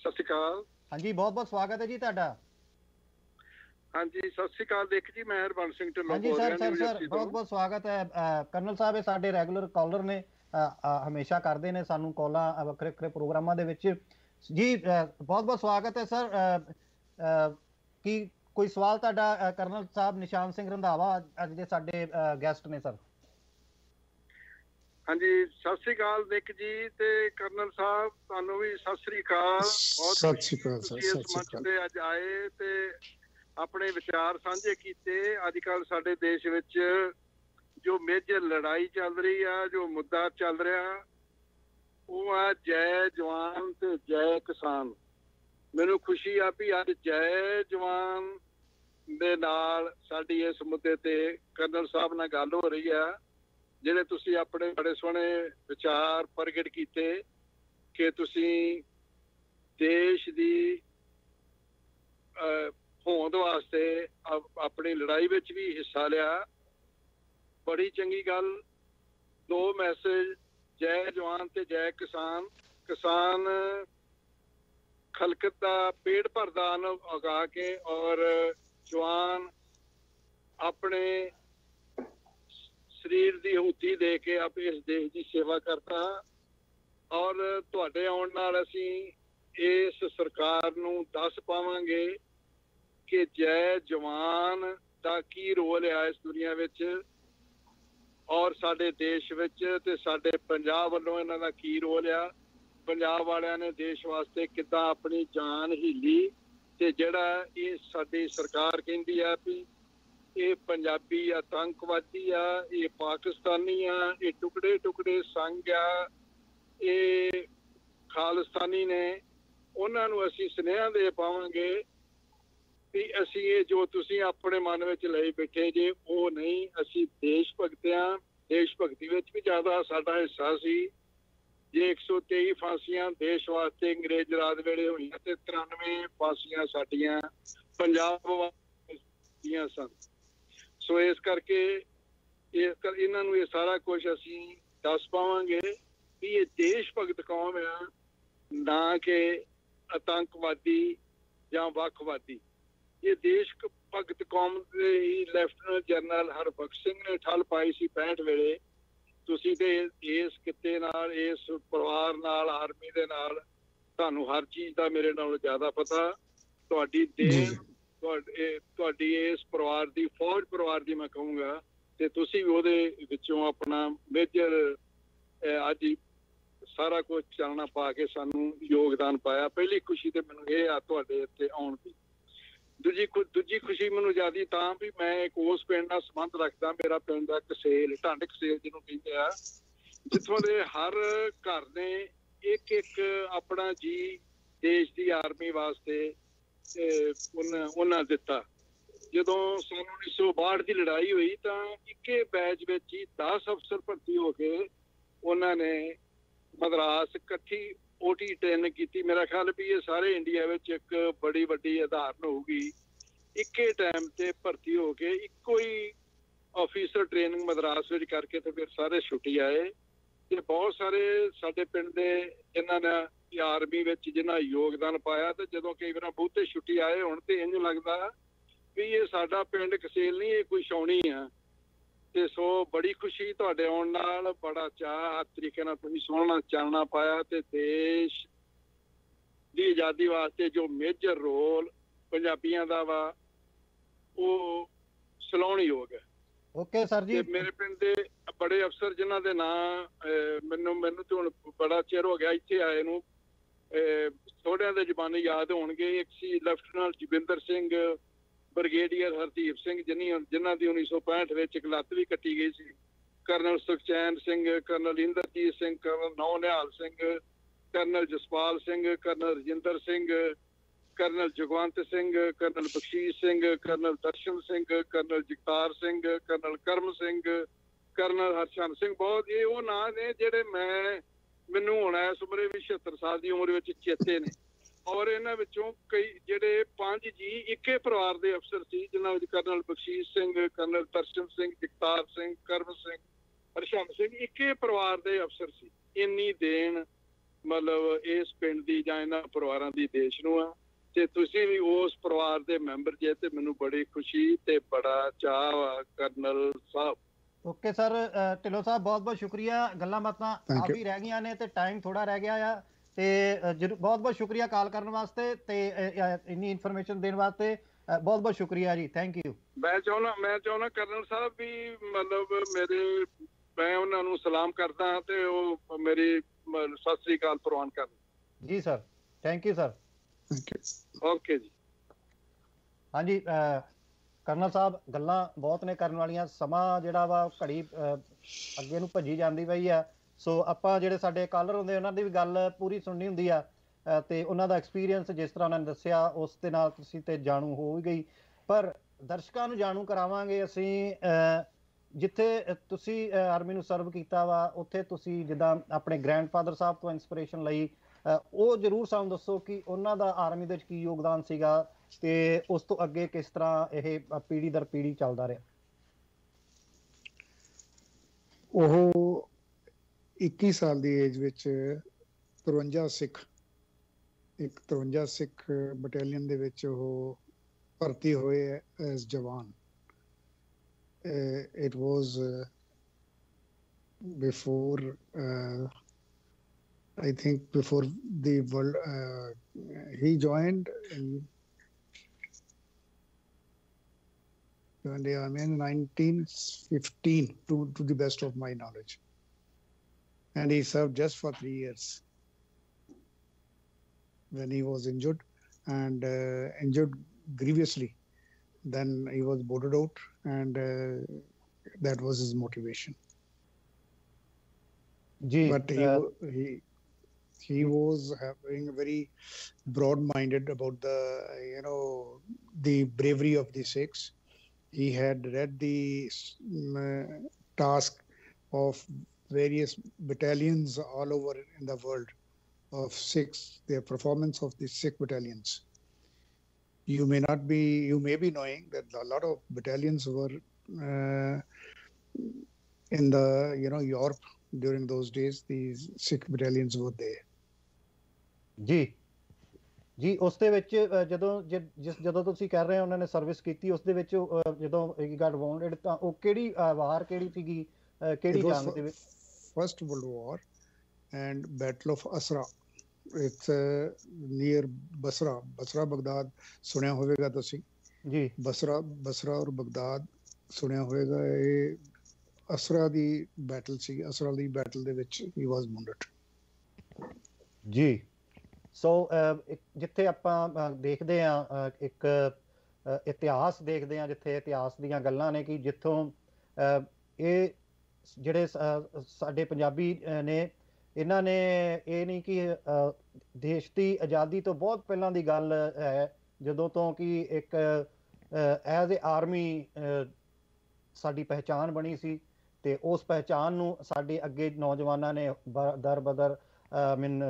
ਸਤਿ ਸ਼੍ਰੀ ਅਕਾਲ। ਹਾਂਜੀ ਬਹੁਤ ਬਹੁਤ ਸਵਾਗਤ ਹੈ ਜੀ ਤੁਹਾਡਾ। ਹਾਂਜੀ ਸਤਿ ਸ਼੍ਰੀ ਅਕਾਲ ਦੇਖ ਜੀ ਮੈਂ ਹਰਬੰਸ ਸਿੰਘ ਢਿੱਲੋਂ ਹਾਂਜੀ ਬੋਲ ਸਰ ਰਿਹਾ ਸਰ ਸਰ ਯੂਨੀਵਰਸਿਟੀ ਬਹੁਤ ਬਹੁਤ ਸਵਾਗਤ ਹੈ। ਕਰਨਲ ਸਾਹਿਬ ਇਹ ਸਾਡੇ ਰੈਗੂਲਰ ਕਾਲਰ ਨੇ। ਹਮੇਸ਼ਾ ਕਰਦੇ ਨੇ ਸਾਨੂੰ ਕਾਲਾਂ ਵੱਖਰੇ ਵੱਖਰੇ ਪ੍ਰੋਗਰਾਮਾਂ ਦੇ ਵਿੱਚ। ਜੀ ਬਹੁਤ ਬਹੁਤ ਸਵਾਗਤ ਹੈ ਸਰ। ਕੀ ਕੋਈ ਸਵਾਲ ਤੁਹਾਡਾ ਕਰਨਲ ਸਾਹਿਬ ਨਿਸ਼ਾਨ ਸਿੰਘ ਰੰਧਾਵਾ ਅੱਜ- ਦੇ ਸਾਡੇ ਗੈਸਟ ਨੇ ਸਰ? ਹਾਂਜੀ ਸਤਿ ਸ਼੍ਰੀ ਅਕਾਲ ਦੇਖ ਜੀ ਤੇ ਕਰਨਲ ਸਾਹਿਬ ਤੁਹਾਨੂੰ ਵੀ ਸਤਿ ਸ਼੍ਰੀ ਅਕਾਲ। ਬਹੁਤ ਸਤਿ ਸ਼੍ਰੀ ਅਕਾਲ ਸਰ ਸਤਿ ਸ਼੍ਰੀ ਅਕਾਲ। ਤੇ ਅੱਜ ਆਏ ਤੇ ਆਪਣੇ ਵਿਚਾਰ ਸਾਂਝੇ ਕੀਤੇ। ਅੱਜ ਕੱਲ ਸਾਡੇ ਦੇਸ਼ ਵਿੱਚ ਜੋ ਮੇਜਰ ਲੜਾਈ ਚੱਲ ਰਹੀ ਆ ਜੋ ਮੁੱਦਾ ਚੱਲ ਰਿਹਾ ਉਹ ਆ ਜੈ ਜਵਾਨ ਤੇ ਜੈ ਕਿਸਾਨ। ਮੈਨੂੰ ਖੁਸ਼ੀ ਆ ਵੀ ਅੱਜ ਜੈ ਜਵਾਨ ਦੇ ਨਾਲ ਸਾਡੀ ਇਸ ਮੁੱਦੇ ਤੇ ਕਰਨਲ ਸਾਹਿਬ ਨਾਲ ਗੱਲ ਹੋ ਰਹੀ ਆ ਜਿਹੜੇ ਤੁਸੀਂ ਆਪਣੇ ਬੜੇ ਸੋਹਣੇ ਵਿਚਾਰ ਪ੍ਰਗਟ ਕੀਤੇ ਕਿ ਤੁਸੀਂ ਦੇਸ਼ ਦੀ ਅਹ, ਹੋਂਦ ਵਾਸਤੇ ਆਪਣੀ ਲੜਾਈ ਵਿੱਚ ਵੀ ਹਿੱਸਾ ਲਿਆ। ਬੜੀ ਚੰਗੀ ਗੱਲ। ਦੋ ਮੈਸੇਜ, ਜੈ ਜਵਾਨ ਤੇ ਜੈ ਕਿਸਾਨ। ਕਿਸਾਨ ਖਲਕਤ ਦਾ ਪੇੜ ਭਰਦਾ ਅੰਨ ਉਗਾ ਕੇ ਔਰ ਜਵਾਨ ਆਪਣੇ ਸਰੀਰ ਦੀ ਹੂਤੀ ਦੇ ਕੇ ਆਪ ਇਸ ਦੇਸ਼ ਦੀ ਸੇਵਾ ਕਰਦਾ। ਔਰ ਤੁਹਾਡੇ ਆਉਣ ਨਾਲ ਅਸੀਂ ਇਸ ਸਰਕਾਰ ਨੂੰ ਦੱਸ ਪਾਵਾਂਗੇ। ਕਿ ਜੈ ਜਵਾਨ ਦਾ ਕੀ ਰੋਲ ਹੈ ਇਸ ਦੁਨੀਆ ਵਿੱਚ? ਔਰ ਸਾਡੇ ਦੇਸ਼ ਵਿੱਚ ਤੇ ਸਾਡੇ ਪੰਜਾਬ ਵੱਲੋਂ ਇਹਨਾਂ ਦਾ ਕੀ ਰੋਲ ਆ? ਪੰਜਾਬ ਵਾਲਿਆਂ ਨੇ ਦੇਸ਼ ਵਾਸਤੇ ਕਿੱਦਾਂ ਆਪਣੀ ਜਾਨ ਹੀਲੀ? ਤੇ ਜਿਹੜਾ ਇਹ ਸਾਡੀ ਸਰਕਾਰ ਕਹਿੰਦੀ ਆ ਵੀ ਇਹ ਪੰਜਾਬੀ ਆਤੰਕਵਾਦੀ ਆ, ਇਹ ਪਾਕਿਸਤਾਨੀ ਆ, ਇਹ ਟੁਕੜੇ ਟੁਕੜੇ ਸੰਗ ਆ, ਇਹ ਖਾਲਿਸਤਾਨੀ ਨੇ, ਉਹਨਾਂ ਨੂੰ ਅਸੀਂ ਸੁਨੇਹਾ ਦੇ ਪਾਵਾਂਗੇ ਵੀ ਅਸੀਂ ਇਹ ਜੋ ਤੁਸੀਂ ਆਪਣੇ ਮਨ ਵਿੱਚ ਲਈ ਬੈਠੇ ਜੇ, ਉਹ ਨਹੀਂ ਅਸੀਂ ਦੇਸ਼ ਭਗਤਿਆਂ ਦੇਸ਼ ਭਗਤੀ ਵਿੱਚ ਵੀ ਜ਼ਿਆਦਾ ਸਾਡਾ ਹਿੱਸਾ ਸੀ। ਜੇ 123 ਫਾਂਸੀਆਂ ਦੇਸ਼ ਵਾਸਤੇ ਅੰਗਰੇਜ਼ ਰਾਜ ਵੇਲੇ ਹੋਈਆਂ ਤੇ 93 ਫਾਂਸੀਆਂ ਸਾਡੀਆਂ ਪੰਜਾਬ ਦੀਆਂ ਸਨ। ਸੋ ਇਸ ਕਰਕੇ ਇਸ ਕਰ, ਇਹਨਾਂ ਨੂੰ ਇਹ ਸਾਰਾ ਕੁਝ ਅਸੀਂ ਦੱਸ ਪਾਵਾਂਗੇ ਵੀ ਇਹ ਦੇਸ਼ ਭਗਤ ਕੌਮ ਆ, ਨਾ ਕਿ ਆਤੰਕਵਾਦੀ ਜਾਂ ਵੱਖਵਾਦੀ। ਇਹ ਦੇਸ਼ ਭਗਤ ਕੌਮ ਦੇ ਹੀ ਲੈਫਟੀਨੈਂਟ ਜਨਰਲ ਹਰਬਖਸ਼ ਸਿੰਘ ਨੇ ਠੱਲ ਪਾਈ ਸੀ 65 ਵੇਲੇ। ਤੁਸੀਂ ਤੇ ਇਸ ਕਿੱਤੇ ਨਾਲ ਇਸ ਪਰਿਵਾਰ ਨਾਲ ਆਰਮੀ ਦੇ ਨਾਲ ਤੁਹਾਨੂੰ ਹਰ ਚੀਜ਼ ਦਾ ਮੇਰੇ ਨਾਲੋਂ ਜ਼ਿਆਦਾ ਪਤਾ। ਤੁਹਾਡੀ ਦੇਣ ਤੁਹਾਡੇ ਤੁਹਾਡੀ ਇਸ ਪਰਿਵਾਰ ਦੀ ਫੌਜ ਪਰਿਵਾਰ ਦੀ ਮੈਂ ਕਹੂੰਗਾ ਤੇ ਤੁਸੀਂ ਵੀ ਉਹਦੇ ਵਿੱਚੋਂ ਆਪਣਾ ਮੇਜਰ ਅੱਜ ਸਾਰਾ ਕੁਝ ਚਾਨਣਾ ਪਾ ਕੇ ਸਾਨੂੰ ਯੋਗਦਾਨ ਪਾਇਆ। ਪਹਿਲੀ ਖੁਸ਼ੀ ਤੇ ਮੈਨੂੰ ਇਹ ਆ ਤੁਹਾਡੇ ਇੱਥੇ ਆਉਣ ਦੀ। ਦੂਜੀ ਦੂਜੀ ਖੁਸ਼ੀ ਮੈਨੂੰ ਜਿਆਦੀ ਤਾਂ ਵੀ ਮੈਂ ਇੱਕ ਉਸ ਪਿੰਡ ਨਾਲ ਸੰਬੰਧ ਰੱਖਦਾ ਮੇਰਾ ਪਿੰਡ ਦਾ ਕਸੇਲ ਢੰਡ ਕਸੇਲ ਜਿਹਨੂੰ ਕਹਿੰਦੇ ਆ ਜਿੱਥੋਂ ਦੇ ਹਰ ਘਰ ਨੇ ਇੱਕ ਇੱਕ ਆਪਣਾ ਜੀ ਦੇਸ਼ ਦੀ ਆਰਮੀ ਵਾਸਤੇ ਅਹ, ਉਹਨਾਂ ਉਹਨਾਂ ਦਿੱਤਾ। ਜਦੋਂ ਸਨ 1962 ਦੀ ਲੜਾਈ ਹੋਈ ਤਾਂ ਇੱਕੇ ਬੈਚ ਵਿੱਚ ਹੀ 10 ਅਫਸਰ ਭਰਤੀ ਹੋ ਕੇ ਉਹਨਾਂ ਨੇ ਮਦਰਾਸ ਇਕੱਠੀ ਓਟੀ ਟ੍ਰੇਨਿੰਗ ਕੀਤੀ। ਮੇਰਾ ਖਿਆਲ ਵੀ ਇਹ ਸਾਰੇ ਇੰਡੀਆ ਵਿੱਚ ਇੱਕ ਬੜੀ ਵੱਡੀ ਉਦਾਹਰਨ ਹੋਊਗੀ। ਇੱਕੇ ਟਾਈਮ ਤੇ ਭਰਤੀ ਹੋ ਕੇ ਇੱਕੋ ਹੀ ਆਫੀਸਰ ਟ੍ਰੇਨਿੰਗ ਮਦਰਾਸ ਵਿੱਚ ਕਰਕੇ ਤੇ ਫਿਰ ਸਾਰੇ ਛੁੱਟੀ ਆਏ। ਤੇ ਬਹੁਤ ਸਾਰੇ ਸਾਡੇ ਪਿੰਡ ਦੇ ਜਿਨ੍ਹਾਂ ਨੇ ਆਰਮੀ ਵਿੱਚ ਜਿਨ੍ਹਾਂ ਯੋਗਦਾਨ ਪਾਇਆ ਤੇ ਜਦੋਂ ਕਈ ਵਾਰ ਬਹੁਤੇ ਛੁੱਟੀ ਆਏ, ਹੁਣ ਤੇ ਇੰਜ ਲੱਗਦਾ ਵੀ ਇਹ ਸਾਡਾ ਪਿੰਡ ਕਸੇਲ ਨਹੀਂ, ਇਹ ਕੋਈ ਛਾਉਣੀ ਆ। ਤੇ ਸੋ ਬੜੀ ਖੁਸ਼ੀ ਤੁਹਾਡੇ ਆਉਣ ਨਾਲ ਬੜਾ ਚਾਹ ਹਰ ਤਰੀਕੇ ਨਾਲ ਤੁਸੀਂ ਸੁਣਨਾ ਚਾਨਣਾ ਪਾਇਆ ਤੇ ਦੇਸ਼ ਦੀ ਆਜ਼ਾਦੀ ਵਾਸਤੇ ਜੋ ਮੇਜਰ ਰੋਲ ਪੰਜਾਬੀਆਂ ਦਾ ਵਾ ਉਹ ਸਲਾਉਣਯੋਗ ਹੈ ਓਕੇ ਸਰ ਜੀ। ਮੇਰੇ ਪਿੰਡ ਦੇ ਬੜੇ ਅਫਸਰ ਜਿਨ੍ਹਾਂ ਦੇ ਨਾਂ ਮੈਨੂੰ ਮੈਨੂੰ ਤੇ ਹੁਣ ਬੜਾ ਚਿਰ ਹੋ ਗਿਆ ਇੱਥੇ ਆਏ ਨੂੰ। ਥੋੜਿਆਂ ਦੇ ਜ਼ਬਾਨੀ ਯਾਦ ਹੋਣਗੇ। ਇੱਕ ਸੀ ਲੈਫਟੀਨੈਂਟ ਜਗਵਿੰਦਰ ਸਿੰਘ ਬ੍ਰਿਗੇਡੀਅਰ ਹਰਦੀਪ ਸਿੰਘ ਜਿਨੀ ਜਿਨ੍ਹਾਂ ਦੀ 1965 ਵਿੱਚ ਇੱਕ ਲੱਤ ਵੀ ਕੱਟੀ ਗਈ ਸੀ colonel Sukhchain Singh colonel Inderjit Singh colonel ਨੌ Nihal Singh colonel Jaspal Singh colonel Rajinder Singh colonel Jagwant Singh colonel Bakhshish Singh colonel Darshan Singh colonel Jagtar Singh colonel Karam Singh colonel Harshan Singh ਬਹੁਤ ਇਹ ਉਹ ਨਾਂ ਨੇ ਜਿਹੜੇ ਮੈਂ ਮੈਨੂੰ ਹੁਣ ਇਸ ਉਮਰੇ ਵੀ 76 ਸਾਲ ਦੀ ਉਮਰ ਵਿੱਚ ਚੇਤੇ ਨੇ ਔਰ ਇਹਨਾਂ ਵਿੱਚੋਂ ਕਈ ਜਿਹੜੇ ਪੰਜ ਜੀ ਇੱਕੇ ਪਰਿਵਾਰ ਦੇ ਅਫਸਰ ਸੀ ਜਿਨ੍ਹਾਂ ਵਿੱਚ ਕਰਨਲ ਬਖਸ਼ੀਸ਼ ਸਿੰਘ ਕਰਨਲ ਦਰਸ਼ਨ ਸਿੰਘ ਜਗਤਾਰ ਸਿੰਘ ਕਰਮ ਸਿੰਘ ਹਰਸ਼ਨ ਸਿੰਘ ਇੱਕੇ ਪਰਿਵਾਰ ਦੇ ਅਫਸਰ ਸੀ। ਇੰਨੀ ਦੇਣ ਮਤਲਬ ਇਸ ਪਿੰਡ ਦੀ ਜਾਂ ਇਹਨਾਂ ਪਰਿਵਾਰਾਂ ਦੀ ਦੇਸ਼ ਨੂੰ ਆ। ਤੇ ਤੁਸੀਂ ਵੀ ਉਸ ਪਰਿਵਾਰ ਦੇ ਮੈਂਬਰ ਜੇ ਤੇ ਮੈਨੂੰ ਬੜੀ ਖੁਸ਼ੀ ਤੇ ਬੜਾ ਚਾਹ ਵਾ ਕਰਨਲ ਸਾਹਿਬ। ਓਕੇ ਸਰ ਢਿੱਲੋਂ ਸਾਹਿਬ ਬਹੁਤ ਬਹੁਤ ਸ਼ੁਕਰੀਆ। ਗੱਲਾਂ ਬਾਤਾਂ you. ਕਾਫੀ ਰਹਿ ਗਈਆਂ ਨੇ ਤੇ ਟਾਈਮ ਥੋੜਾ ਰਹਿ ਗਿਆ ਆ। ਤੇ ਬਹੁਤ ਬਹੁਤ ਸ਼ੁਕਰੀਆ ਕਾਲ ਕਰਨ ਵਾਸਤੇ ਤੇ ਇੰਨੀ ਇਨਫੋਰਮੇਸ਼ਨ ਦੇਣ ਵਾਸਤੇ ਬਹੁਤ ਬਹੁਤ ਸ਼ੁਕਰੀਆ ਜੀ ਥੈਂਕ ਯੂ ਮੈਂ ਚਾਹੁੰਦਾ ਮੈਂ ਚਾਹੁੰਦਾ ਕਰਨਲ ਸਾਹਿਬ ਵੀ ਮਤਲਬ ਮੇਰੇ ਮੈਂ ਉਹਨਾਂ ਨੂੰ ਸਲਾਮ ਕਰਦਾ ਤੇ ਉਹ ਮੇਰੀ ਸਤਿ ਸ੍ਰੀ ਅਕਾਲ ਪ੍ਰਵਾਨ ਕਰਨ ਜੀ sir thank you sir thank you okay ਜੀ। ਹਾਂਜੀ ਕਰਨਲ ਸਾਹਿਬ ਗੱਲਾਂ ਬਹੁਤ ਨੇ ਕਰਨ ਵਾਲੀਆਂ ਸਮਾਂ ਜਿਹੜਾ ਵਾ ਘੜੀ ਅੱਗੇ ਨੂੰ ਭੱਜੀ ਜਾਂਦੀ ਪਈ ਆ। ਸੋ ਆਪਾਂ ਜਿਹੜੇ ਸਾਡੇ ਕਾਲਰ ਹੁੰਦੇ ਉਹਨਾਂ ਦੀ ਵੀ ਗੱਲ ਪੂਰੀ ਸੁਣਨੀ ਹੁੰਦੀ ਆ। ਅ, ਤੇ ਉਹਨਾਂ ਦਾ ਐਕਸਪੀਰੀਅੰਸ ਜਿਸ ਤਰ੍ਹਾਂ ਉਹਨਾਂ ਨੇ ਦੱਸਿਆ ਉਸ ਦੇ ਨਾਲ ਤੁਸੀਂ ਤੇ ਜਾਣੂ ਹੋ ਹੀ ਗਈ। ਪਰ ਦਰਸ਼ਕਾਂ ਨੂੰ ਜਾਣੂ ਕਰਾਵਾਂਗੇ ਅਸੀਂ ਜਿੱਥੇ ਤੁਸੀਂ ਆਰਮੀ ਨੂੰ ਸਰਵ ਕੀਤਾ ਵਾ ਉੱਥੇ ਤੁਸੀਂ ਜਿੱਦਾਂ ਆਪਣੇ ਗ੍ਰੈਂਡਫਾਦਰ ਸਾਹਿਬ ਤੋਂ ਇਨਸਪੀਰੇਸ਼ਨ ਲਈ ਉਹ ਜਰੂਰ ਸਾਨੂੰ ਦੱਸੋ ਕਿ ਉਹਨਾਂ ਦਾ ਆਰਮੀ ਦੇ ਵਿੱਚ ਕੀ ਯੋਗਦਾਨ ਸੀਗਾ ਤੇ ਉਸ ਤੋਂ ਅੱਗੇ ਕਿਸ ਤਰ੍ਹਾਂ ਇਹ ਅ, ਪੀੜ੍ਹੀ ਦਰ ਪੀੜ੍ਹੀ ਚੱਲਦਾ ਰਿਹਾ। ਉਹ 21 ਸਾਲ ਦੀ ਏਜ ਵਿੱਚ 53 ਸਿੱਖ ਇੱਕ 53 ਸਿੱਖ ਬਟਾਲੀਅਨ ਦੇ ਵਿੱਚ ਉਹ ਭਰਤੀ ਹੋਏ ਐਸ ਜਵਾਨ it was before I think before the world, uh, he joined in joined the army in 1915, to, to the best of my knowledge. And he served just for three years when he was injured and uh, injured grievously. Then he was boarded out, and uh, that was his motivation. ਜੀ but he wa- he he was having very broad-minded about the you know the bravery of the Sikhs. He had read the mm, uh, task of various battalions all over in the world of Sikhs, their performance of the Sikh battalions. You may not be, you may be knowing that a lot of battalions were uh, in the you know Europe during those days. These Sikh battalions were there. ਜੀ ਜੀ ਉਸ ਦੇ ਵਿੱਚ ਅ, ਜਦੋਂ ਜਿ- ਜਿਸ ਜਦੋਂ ਤੁਸੀਂ ਕਹਿ ਰਹੇ ਹੋ ਉਹਨਾਂ ਨੇ ਸਰਵਿਸ ਕੀਤੀ ਉਸ ਦੇ ਵਿੱਚ ਅ, ਜਦੋਂ ਹੀ ਗਾਟ ਵਾਉਂਡਡ ਤਾਂ ਉਹ ਕਿਹੜੀ ਅ, ਵਾਰ ਕਿਹੜੀ ਸੀਗੀ ਅ, ਕਿਹੜੀ It was ਜੰਗ fir- ਦੇ ਵਿੱਚ First World War and Battle of Asra. It's uh, near Basra. Basra, Baghdad. ਸੁਣਿਆ ਹੋਵੇਗਾ ਤੁਸੀਂ ਜੀ ਬਸਰਾ ਬਸਰਾ ਔਰ ਬਗਦਾਦ ਸੁਣਿਆ ਹੋਵੇਗਾ ਇਹ ਅਸਰਾ ਦੀ ਬੈਟਲ ਸੀ ਅਸਰਾ ਦੀ ਬੈਟਲ ਦੇ ਵਿੱਚ ਹੀ ਵਾਸ ਵੂਨਡਡ ਜੀ ਸੋ ਇੱਕ- ਜਿੱਥੇ ਆਪਾਂ ਦੇਖਦੇ ਆ ਇੱਕ ਇਤਿਹਾਸ ਦੇਖਦੇ ਆ ਜਿੱਥੇ ਇਤਿਹਾਸ ਦੀਆਂ ਗੱਲਾਂ ਨੇ ਕਿ ਜਿੱਥੋਂ ਇਹ ਜਿਹੜੇ ਸਾਡੇ ਪੰਜਾਬੀ ਨੇ, ਇਹਨਾਂ ਨੇ ਇਹ ਨਹੀਂ ਕਿ ਦੇਸ਼ ਦੀ ਆਜ਼ਾਦੀ ਤੋਂ ਬਹੁਤ ਪਹਿਲਾਂ ਦੀ ਗੱਲ ਹੈ, ਜਦੋਂ ਤੋਂ ਕਿ ਇੱਕ ਐਜ਼ ਅ ਆਰਮੀ ਸਾਡੀ ਪਹਿਚਾਨ ਬਣੀ ਸੀ ਤੇ ਉਸ ਪਹਿਚਾਨ ਨੂੰ ਸਾਡੇ ਅੱਗੇ ਨੌਜਵਾਨਾਂ ਨੇ ਬ- ਦਰ ਬਦਰ ਮੀਨ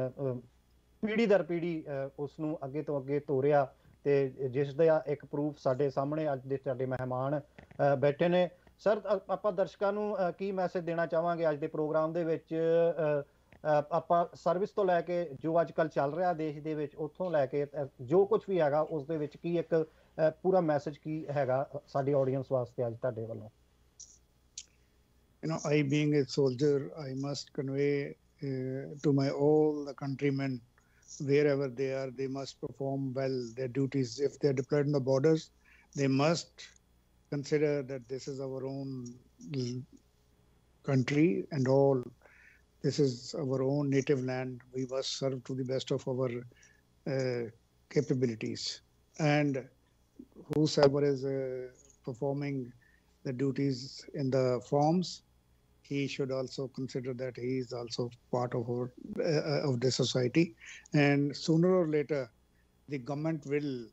ਪੀੜੀ ਦਰ ਪੀੜੀ ਉਸ ਨੂੰ ਅੱਗੇ ਤੋਂ ਅੱਗੇ ਤੋਰਿਆ ਤੇ ਜਿਸ ਦਾ ਇੱਕ ਪ੍ਰੂਫ ਸਾਡੇ ਸਾਹਮਣੇ ਅੱਜ ਦੇ ਸਾਡੇ ਮਹਿਮਾਨ ਬੈਠੇ ਨੇ। ਸਰ ਅ- ਆਪਾਂ ਦਰਸ਼ਕਾਂ ਨੂੰ ਅ, ਕੀ ਮੈਸੇਜ ਦੇਣਾ ਚਾਹਾਂਗੇ ਅੱਜ ਦੇ ਪ੍ਰੋਗਰਾਮ ਦੇ ਵਿੱਚ ਅ, ਅ, ਆਪਾਂ ਸਰਵਿਸ ਤੋਂ ਲੈ ਕੇ ਜੋ ਅੱਜ ਕੱਲ ਚੱਲ ਰਿਹਾ ਦੇਸ਼ ਦੇ ਵਿੱਚ ਉੱਥੋਂ ਲੈ ਕੇ ਅ, ਜੋ ਕੁਝ ਵੀ ਹੈਗਾ ਉਸ ਦੇ ਵਿੱਚ ਕੀ ਇੱਕ ਅ, ਪੂਰਾ ਮੈਸੇਜ ਕੀ ਹੈਗਾ ਸਾਡੀ ਆਡੀਅנס ਵਾਸਤੇ ਅੱਜ ਤੁਹਾਡੇ ਵੱਲੋਂ you know i being a soldier i must convey uh, to my all the countrymen wherever they are they must perform well their duties if they're deployed in the borders they must consider that this is our own country and all this is our own native land. We must serve to the best of our uh, capabilities. And whosoever is uh, performing the duties in the forms he should also consider that he is also part of our uh, of the society. And sooner or later the government will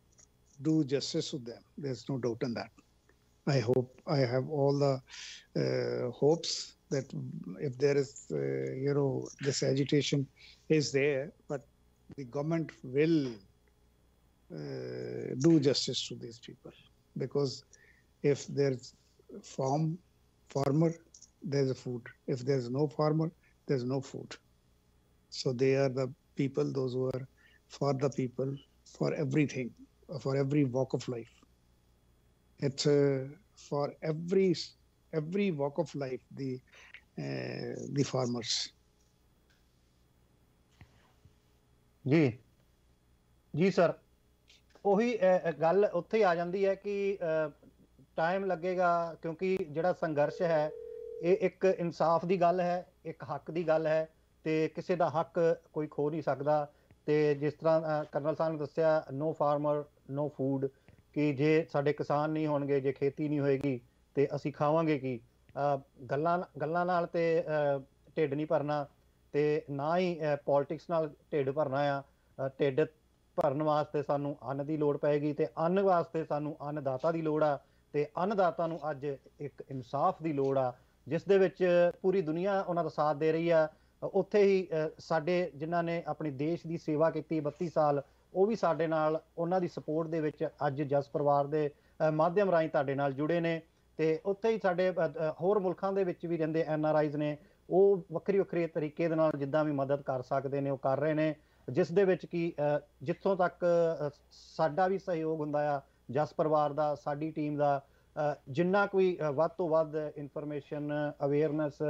do justice to them. There's no doubt in that i hope i have all the uh, hopes that if there is uh, you know this agitation is there but the government will uh, do justice to these people. Because if there's farm farmer there's a food. If there's no farmer there's no food. So they are the people those who are for the people for everything for every walk of life it's uh, for every every walk of life the uh, the farmers. ਜੀ। ਜੀ ਸਰ ਉਹੀ ਗੱਲ ਉੱਥੇ ਹੀ ਆ ਜਾਂਦੀ ਹੈ ਕਿ ਟਾਈਮ ਲੱਗੇਗਾ ਕਿਉਂਕਿ ਜਿਹੜਾ ਸੰਘਰਸ਼ ਹੈ ਇਹ ਇੱਕ ਇਨਸਾਫ ਦੀ ਗੱਲ ਹੈ ਇੱਕ ਹੱਕ ਦੀ ਗੱਲ ਹੈ ਤੇ ਕਿਸੇ ਦਾ ਹੱਕ ਕੋਈ ਖੋ ਨਹੀਂ ਸਕਦਾ ਤੇ ਜਿਸ ਤਰ੍ਹਾਂ ਕਰਨਲ ਸਾਹਿਬ ਨੇ ਦੱਸਿਆ ਨੋ ਫਾਰਮਰ ਨੋ ਫੂਡ ਕਿ ਜੇ ਸਾਡੇ ਕਿਸਾਨ ਨਹੀਂ ਹੋਣਗੇ, ਜੇ ਖੇਤੀ ਨਹੀਂ ਹੋਏਗੀ, ਤੇ ਅਸੀਂ ਖਾਵਾਂਗੇ ਕੀ? ਗੱਲਾਂ ਗੱਲਾਂ ਨਾਲ ਤੇ ਢਿੱਡ ਨਹੀਂ ਭਰਨਾ ਤੇ ਨਾ ਹੀ ਪੋਲਿਟਿਕਸ ਨਾਲ ਢਿੱਡ ਭਰਨਾ ਆ। ਢਿੱਡ ਭਰਨ ਵਾਸਤੇ ਸਾਨੂੰ ਅੰਨ ਦੀ ਲੋੜ ਪਏਗੀ ਤੇ ਅੰਨ ਵਾਸਤੇ ਸਾਨੂੰ ਅੰਨਦਾਤਾ ਦੀ ਲੋੜ ਆ ਤੇ ਅੰਨਦਾਤਾ ਨੂੰ ਅੱਜ ਇੱਕ ਇਨਸਾਫ ਦੀ ਲੋੜ ਆ, ਜਿਸ ਦੇ ਵਿੱਚ ਪੂਰੀ ਦੁਨੀਆ ਉਹਨਾਂ ਦਾ ਸਾਥ ਦੇ ਰਹੀ ਆ। ਉੱਥੇ ਹੀ ਸਾਡੇ ਜਿਨ੍ਹਾਂ ਨੇ ਆਪਣੇ ਦੇਸ਼ ਦੀ ਸੇਵਾ ਕੀਤੀ 32 ਸਾਲ ਉਹ ਵੀ ਸਾਡੇ ਨਾਲ, ਉਹਨਾਂ ਦੀ ਸਪੋਰਟ ਦੇ ਵਿੱਚ ਅੱਜ ਜਸ ਪਰਿਵਾਰ ਦੇ ਮਾਧਿਅਮ ਰਾਹੀਂ ਤੁਹਾਡੇ ਨਾਲ ਜੁੜੇ ਨੇ ਤੇ ਉੱਥੇ ਹੀ ਸਾਡੇ ਹੋਰ ਮੁਲਕਾਂ ਦੇ ਵਿੱਚ ਵੀ ਰਹਿੰਦੇ ਐਨ ਆਰ ਆਈਜ਼ ਨੇ, ਉਹ ਵੱਖਰੀ ਵੱਖਰੀ ਤਰੀਕੇ ਦੇ ਨਾਲ ਜਿੱਦਾਂ ਵੀ ਮਦਦ ਕਰ ਸਕਦੇ ਨੇ, ਉਹ ਕਰ ਰਹੇ ਨੇ, ਜਿਸ ਦੇ ਵਿੱਚ ਕੀ ਜਿੱਥੋਂ ਤੱਕ ਸਾਡਾ ਵੀ ਸਹਿਯੋਗ ਹੁੰਦਾ ਆ, ਜਸ ਪਰਿਵਾਰ ਦਾ, ਸਾਡੀ ਟੀਮ ਦਾ ਜਿੰਨਾ ਕੋਈ ਵੱਧ ਤੋਂ ਵੱਧ ਇਨਫੋਰਮੇਸ਼ਨ ਅਵੇਅਰਨੈਸ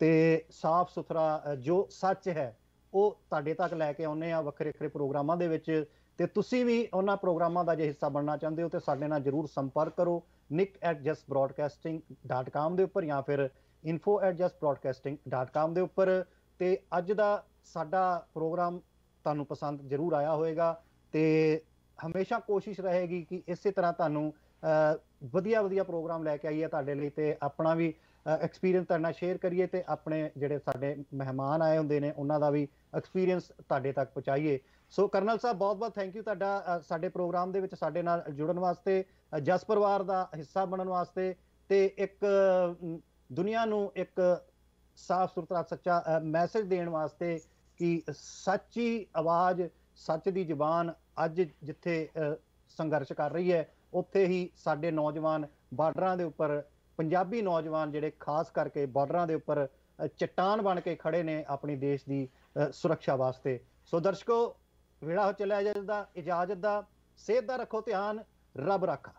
ਤੇ ਸਾਫ਼ ਸੁਥਰਾ ਜੋ ਸੱਚ ਹੈ ਉਹ ਤੁਹਾਡੇ ਤੱਕ ਲੈ ਕੇ ਆਉਂਦੇ ਆ ਵੱਖਰੇ ਵੱਖਰੇ ਪ੍ਰੋਗਰਾਮਾਂ ਦੇ ਵਿੱਚ ਤੇ ਤੁਸੀਂ ਵੀ ਉਹਨਾਂ ਪ੍ਰੋਗਰਾਮਾਂ ਦਾ ਜੇ ਹਿੱਸਾ ਬਣਨਾ ਚਾਹੁੰਦੇ ਹੋ ਤੇ ਸਾਡੇ ਨਾਲ ਜਰੂਰ ਸੰਪਰਕ ਕਰੋ nick@justbroadcasting.com ਦੇ ਉੱਪਰ ਜਾਂ ਫਿਰ info@justbroadcasting.com ਦੇ ਉੱਪਰ ਤੇ ਅੱਜ ਦਾ ਸਾਡਾ ਪ੍ਰੋਗਰਾਮ ਤੁਹਾਨੂੰ ਪਸੰਦ ਜਰੂਰ ਆਇਆ ਹੋਵੇਗਾ ਤੇ ਹਮੇਸ਼ਾ ਕੋਸ਼ਿਸ਼ ਰਹੇਗੀ ਕਿ ਇਸੇ ਤਰ੍ਹਾਂ ਤੁਹਾਨੂੰ ਵਧੀਆ ਵਧੀਆ ਪ੍ਰੋਗਰਾਮ ਲੈ ਕੇ ਆਈਏ ਤੁਹਾਡੇ ਲਈ ਤੇ ਆਪਣਾ ਵੀ ਐਕਸਪੀਰੀਅੰਸ ਤੁਹਾਡੇ ਨਾਲ ਸ਼ੇਅਰ ਕਰੀਏ ਤੇ ਆਪਣੇ ਜਿਹੜੇ ਸਾਡੇ ਮਹਿਮਾਨ ਆਏ ਹੁੰਦੇ ਨੇ, ਉਹਨਾਂ ਦਾ ਵੀ ਐਕਸਪੀਰੀਅੰਸ ਤੁਹਾਡੇ ਤੱਕ ਪਹੁੰਚਾਈਏ। ਸੋ ਕਰਨਲ ਸਾਹਿਬ, ਬਹੁਤ ਬਹੁਤ ਥੈਂਕ ਯੂ ਤੁਹਾਡਾ ਸਾਡੇ ਪ੍ਰੋਗਰਾਮ ਦੇ ਵਿੱਚ ਸਾਡੇ ਨਾਲ ਜੁੜਨ ਵਾਸਤੇ ਜਸ ਪਰਿਵਾਰ ਦਾ ਹਿੱਸਾ ਬਣਨ ਵਾਸਤੇ ਤੇ ਇੱਕ ਦੁਨੀਆ ਨੂੰ ਇੱਕ ਸਾਫ਼ ਸੁਥਰਾ, ਸੱਚਾ ਮੈਸੇਜ ਦੇਣ ਵਾਸਤੇ ਕਿ ਸੱਚੀ ਆਵਾਜ਼, ਸੱਚ ਦੀ ਜ਼ੁਬਾਨ ਅੱਜ ਜਿੱਥੇ ਸੰਘਰਸ਼ ਕਰ ਰਹੀ ਹੈ, ਉੱਥੇ ਹੀ ਸਾਡੇ ਨੌਜਵਾਨ ਬਾਰਡਰਾਂ ਦੇ ਉੱਪਰ ਪੰਜਾਬੀ ਨੌਜਵਾਨ ਜਿਹੜੇ ਖਾਸ ਕਰਕੇ ਬਾਰਡਰਾਂ ਦੇ ਉੱਪਰ ਅ, ਚਟਾਨ ਬਣ ਕੇ ਖੜੇ ਨੇ ਆਪਣੀ ਦੇਸ਼ ਦੀ ਸੁਰੱਖਿਆ ਵਾਸਤੇ। ਸੋ ਦਰਸ਼ਕੋ ਵੇੜਾ ਹੋ ਚੱਲਿਆ ਇਜਾਜ਼ਤ ਇਜਾਜ਼ਤ ਦਾ ਸਿਹਤ ਦਾ ਰੱਖੋ ਧਿਆਨ ਰੱਬ ਰਾਖਾ।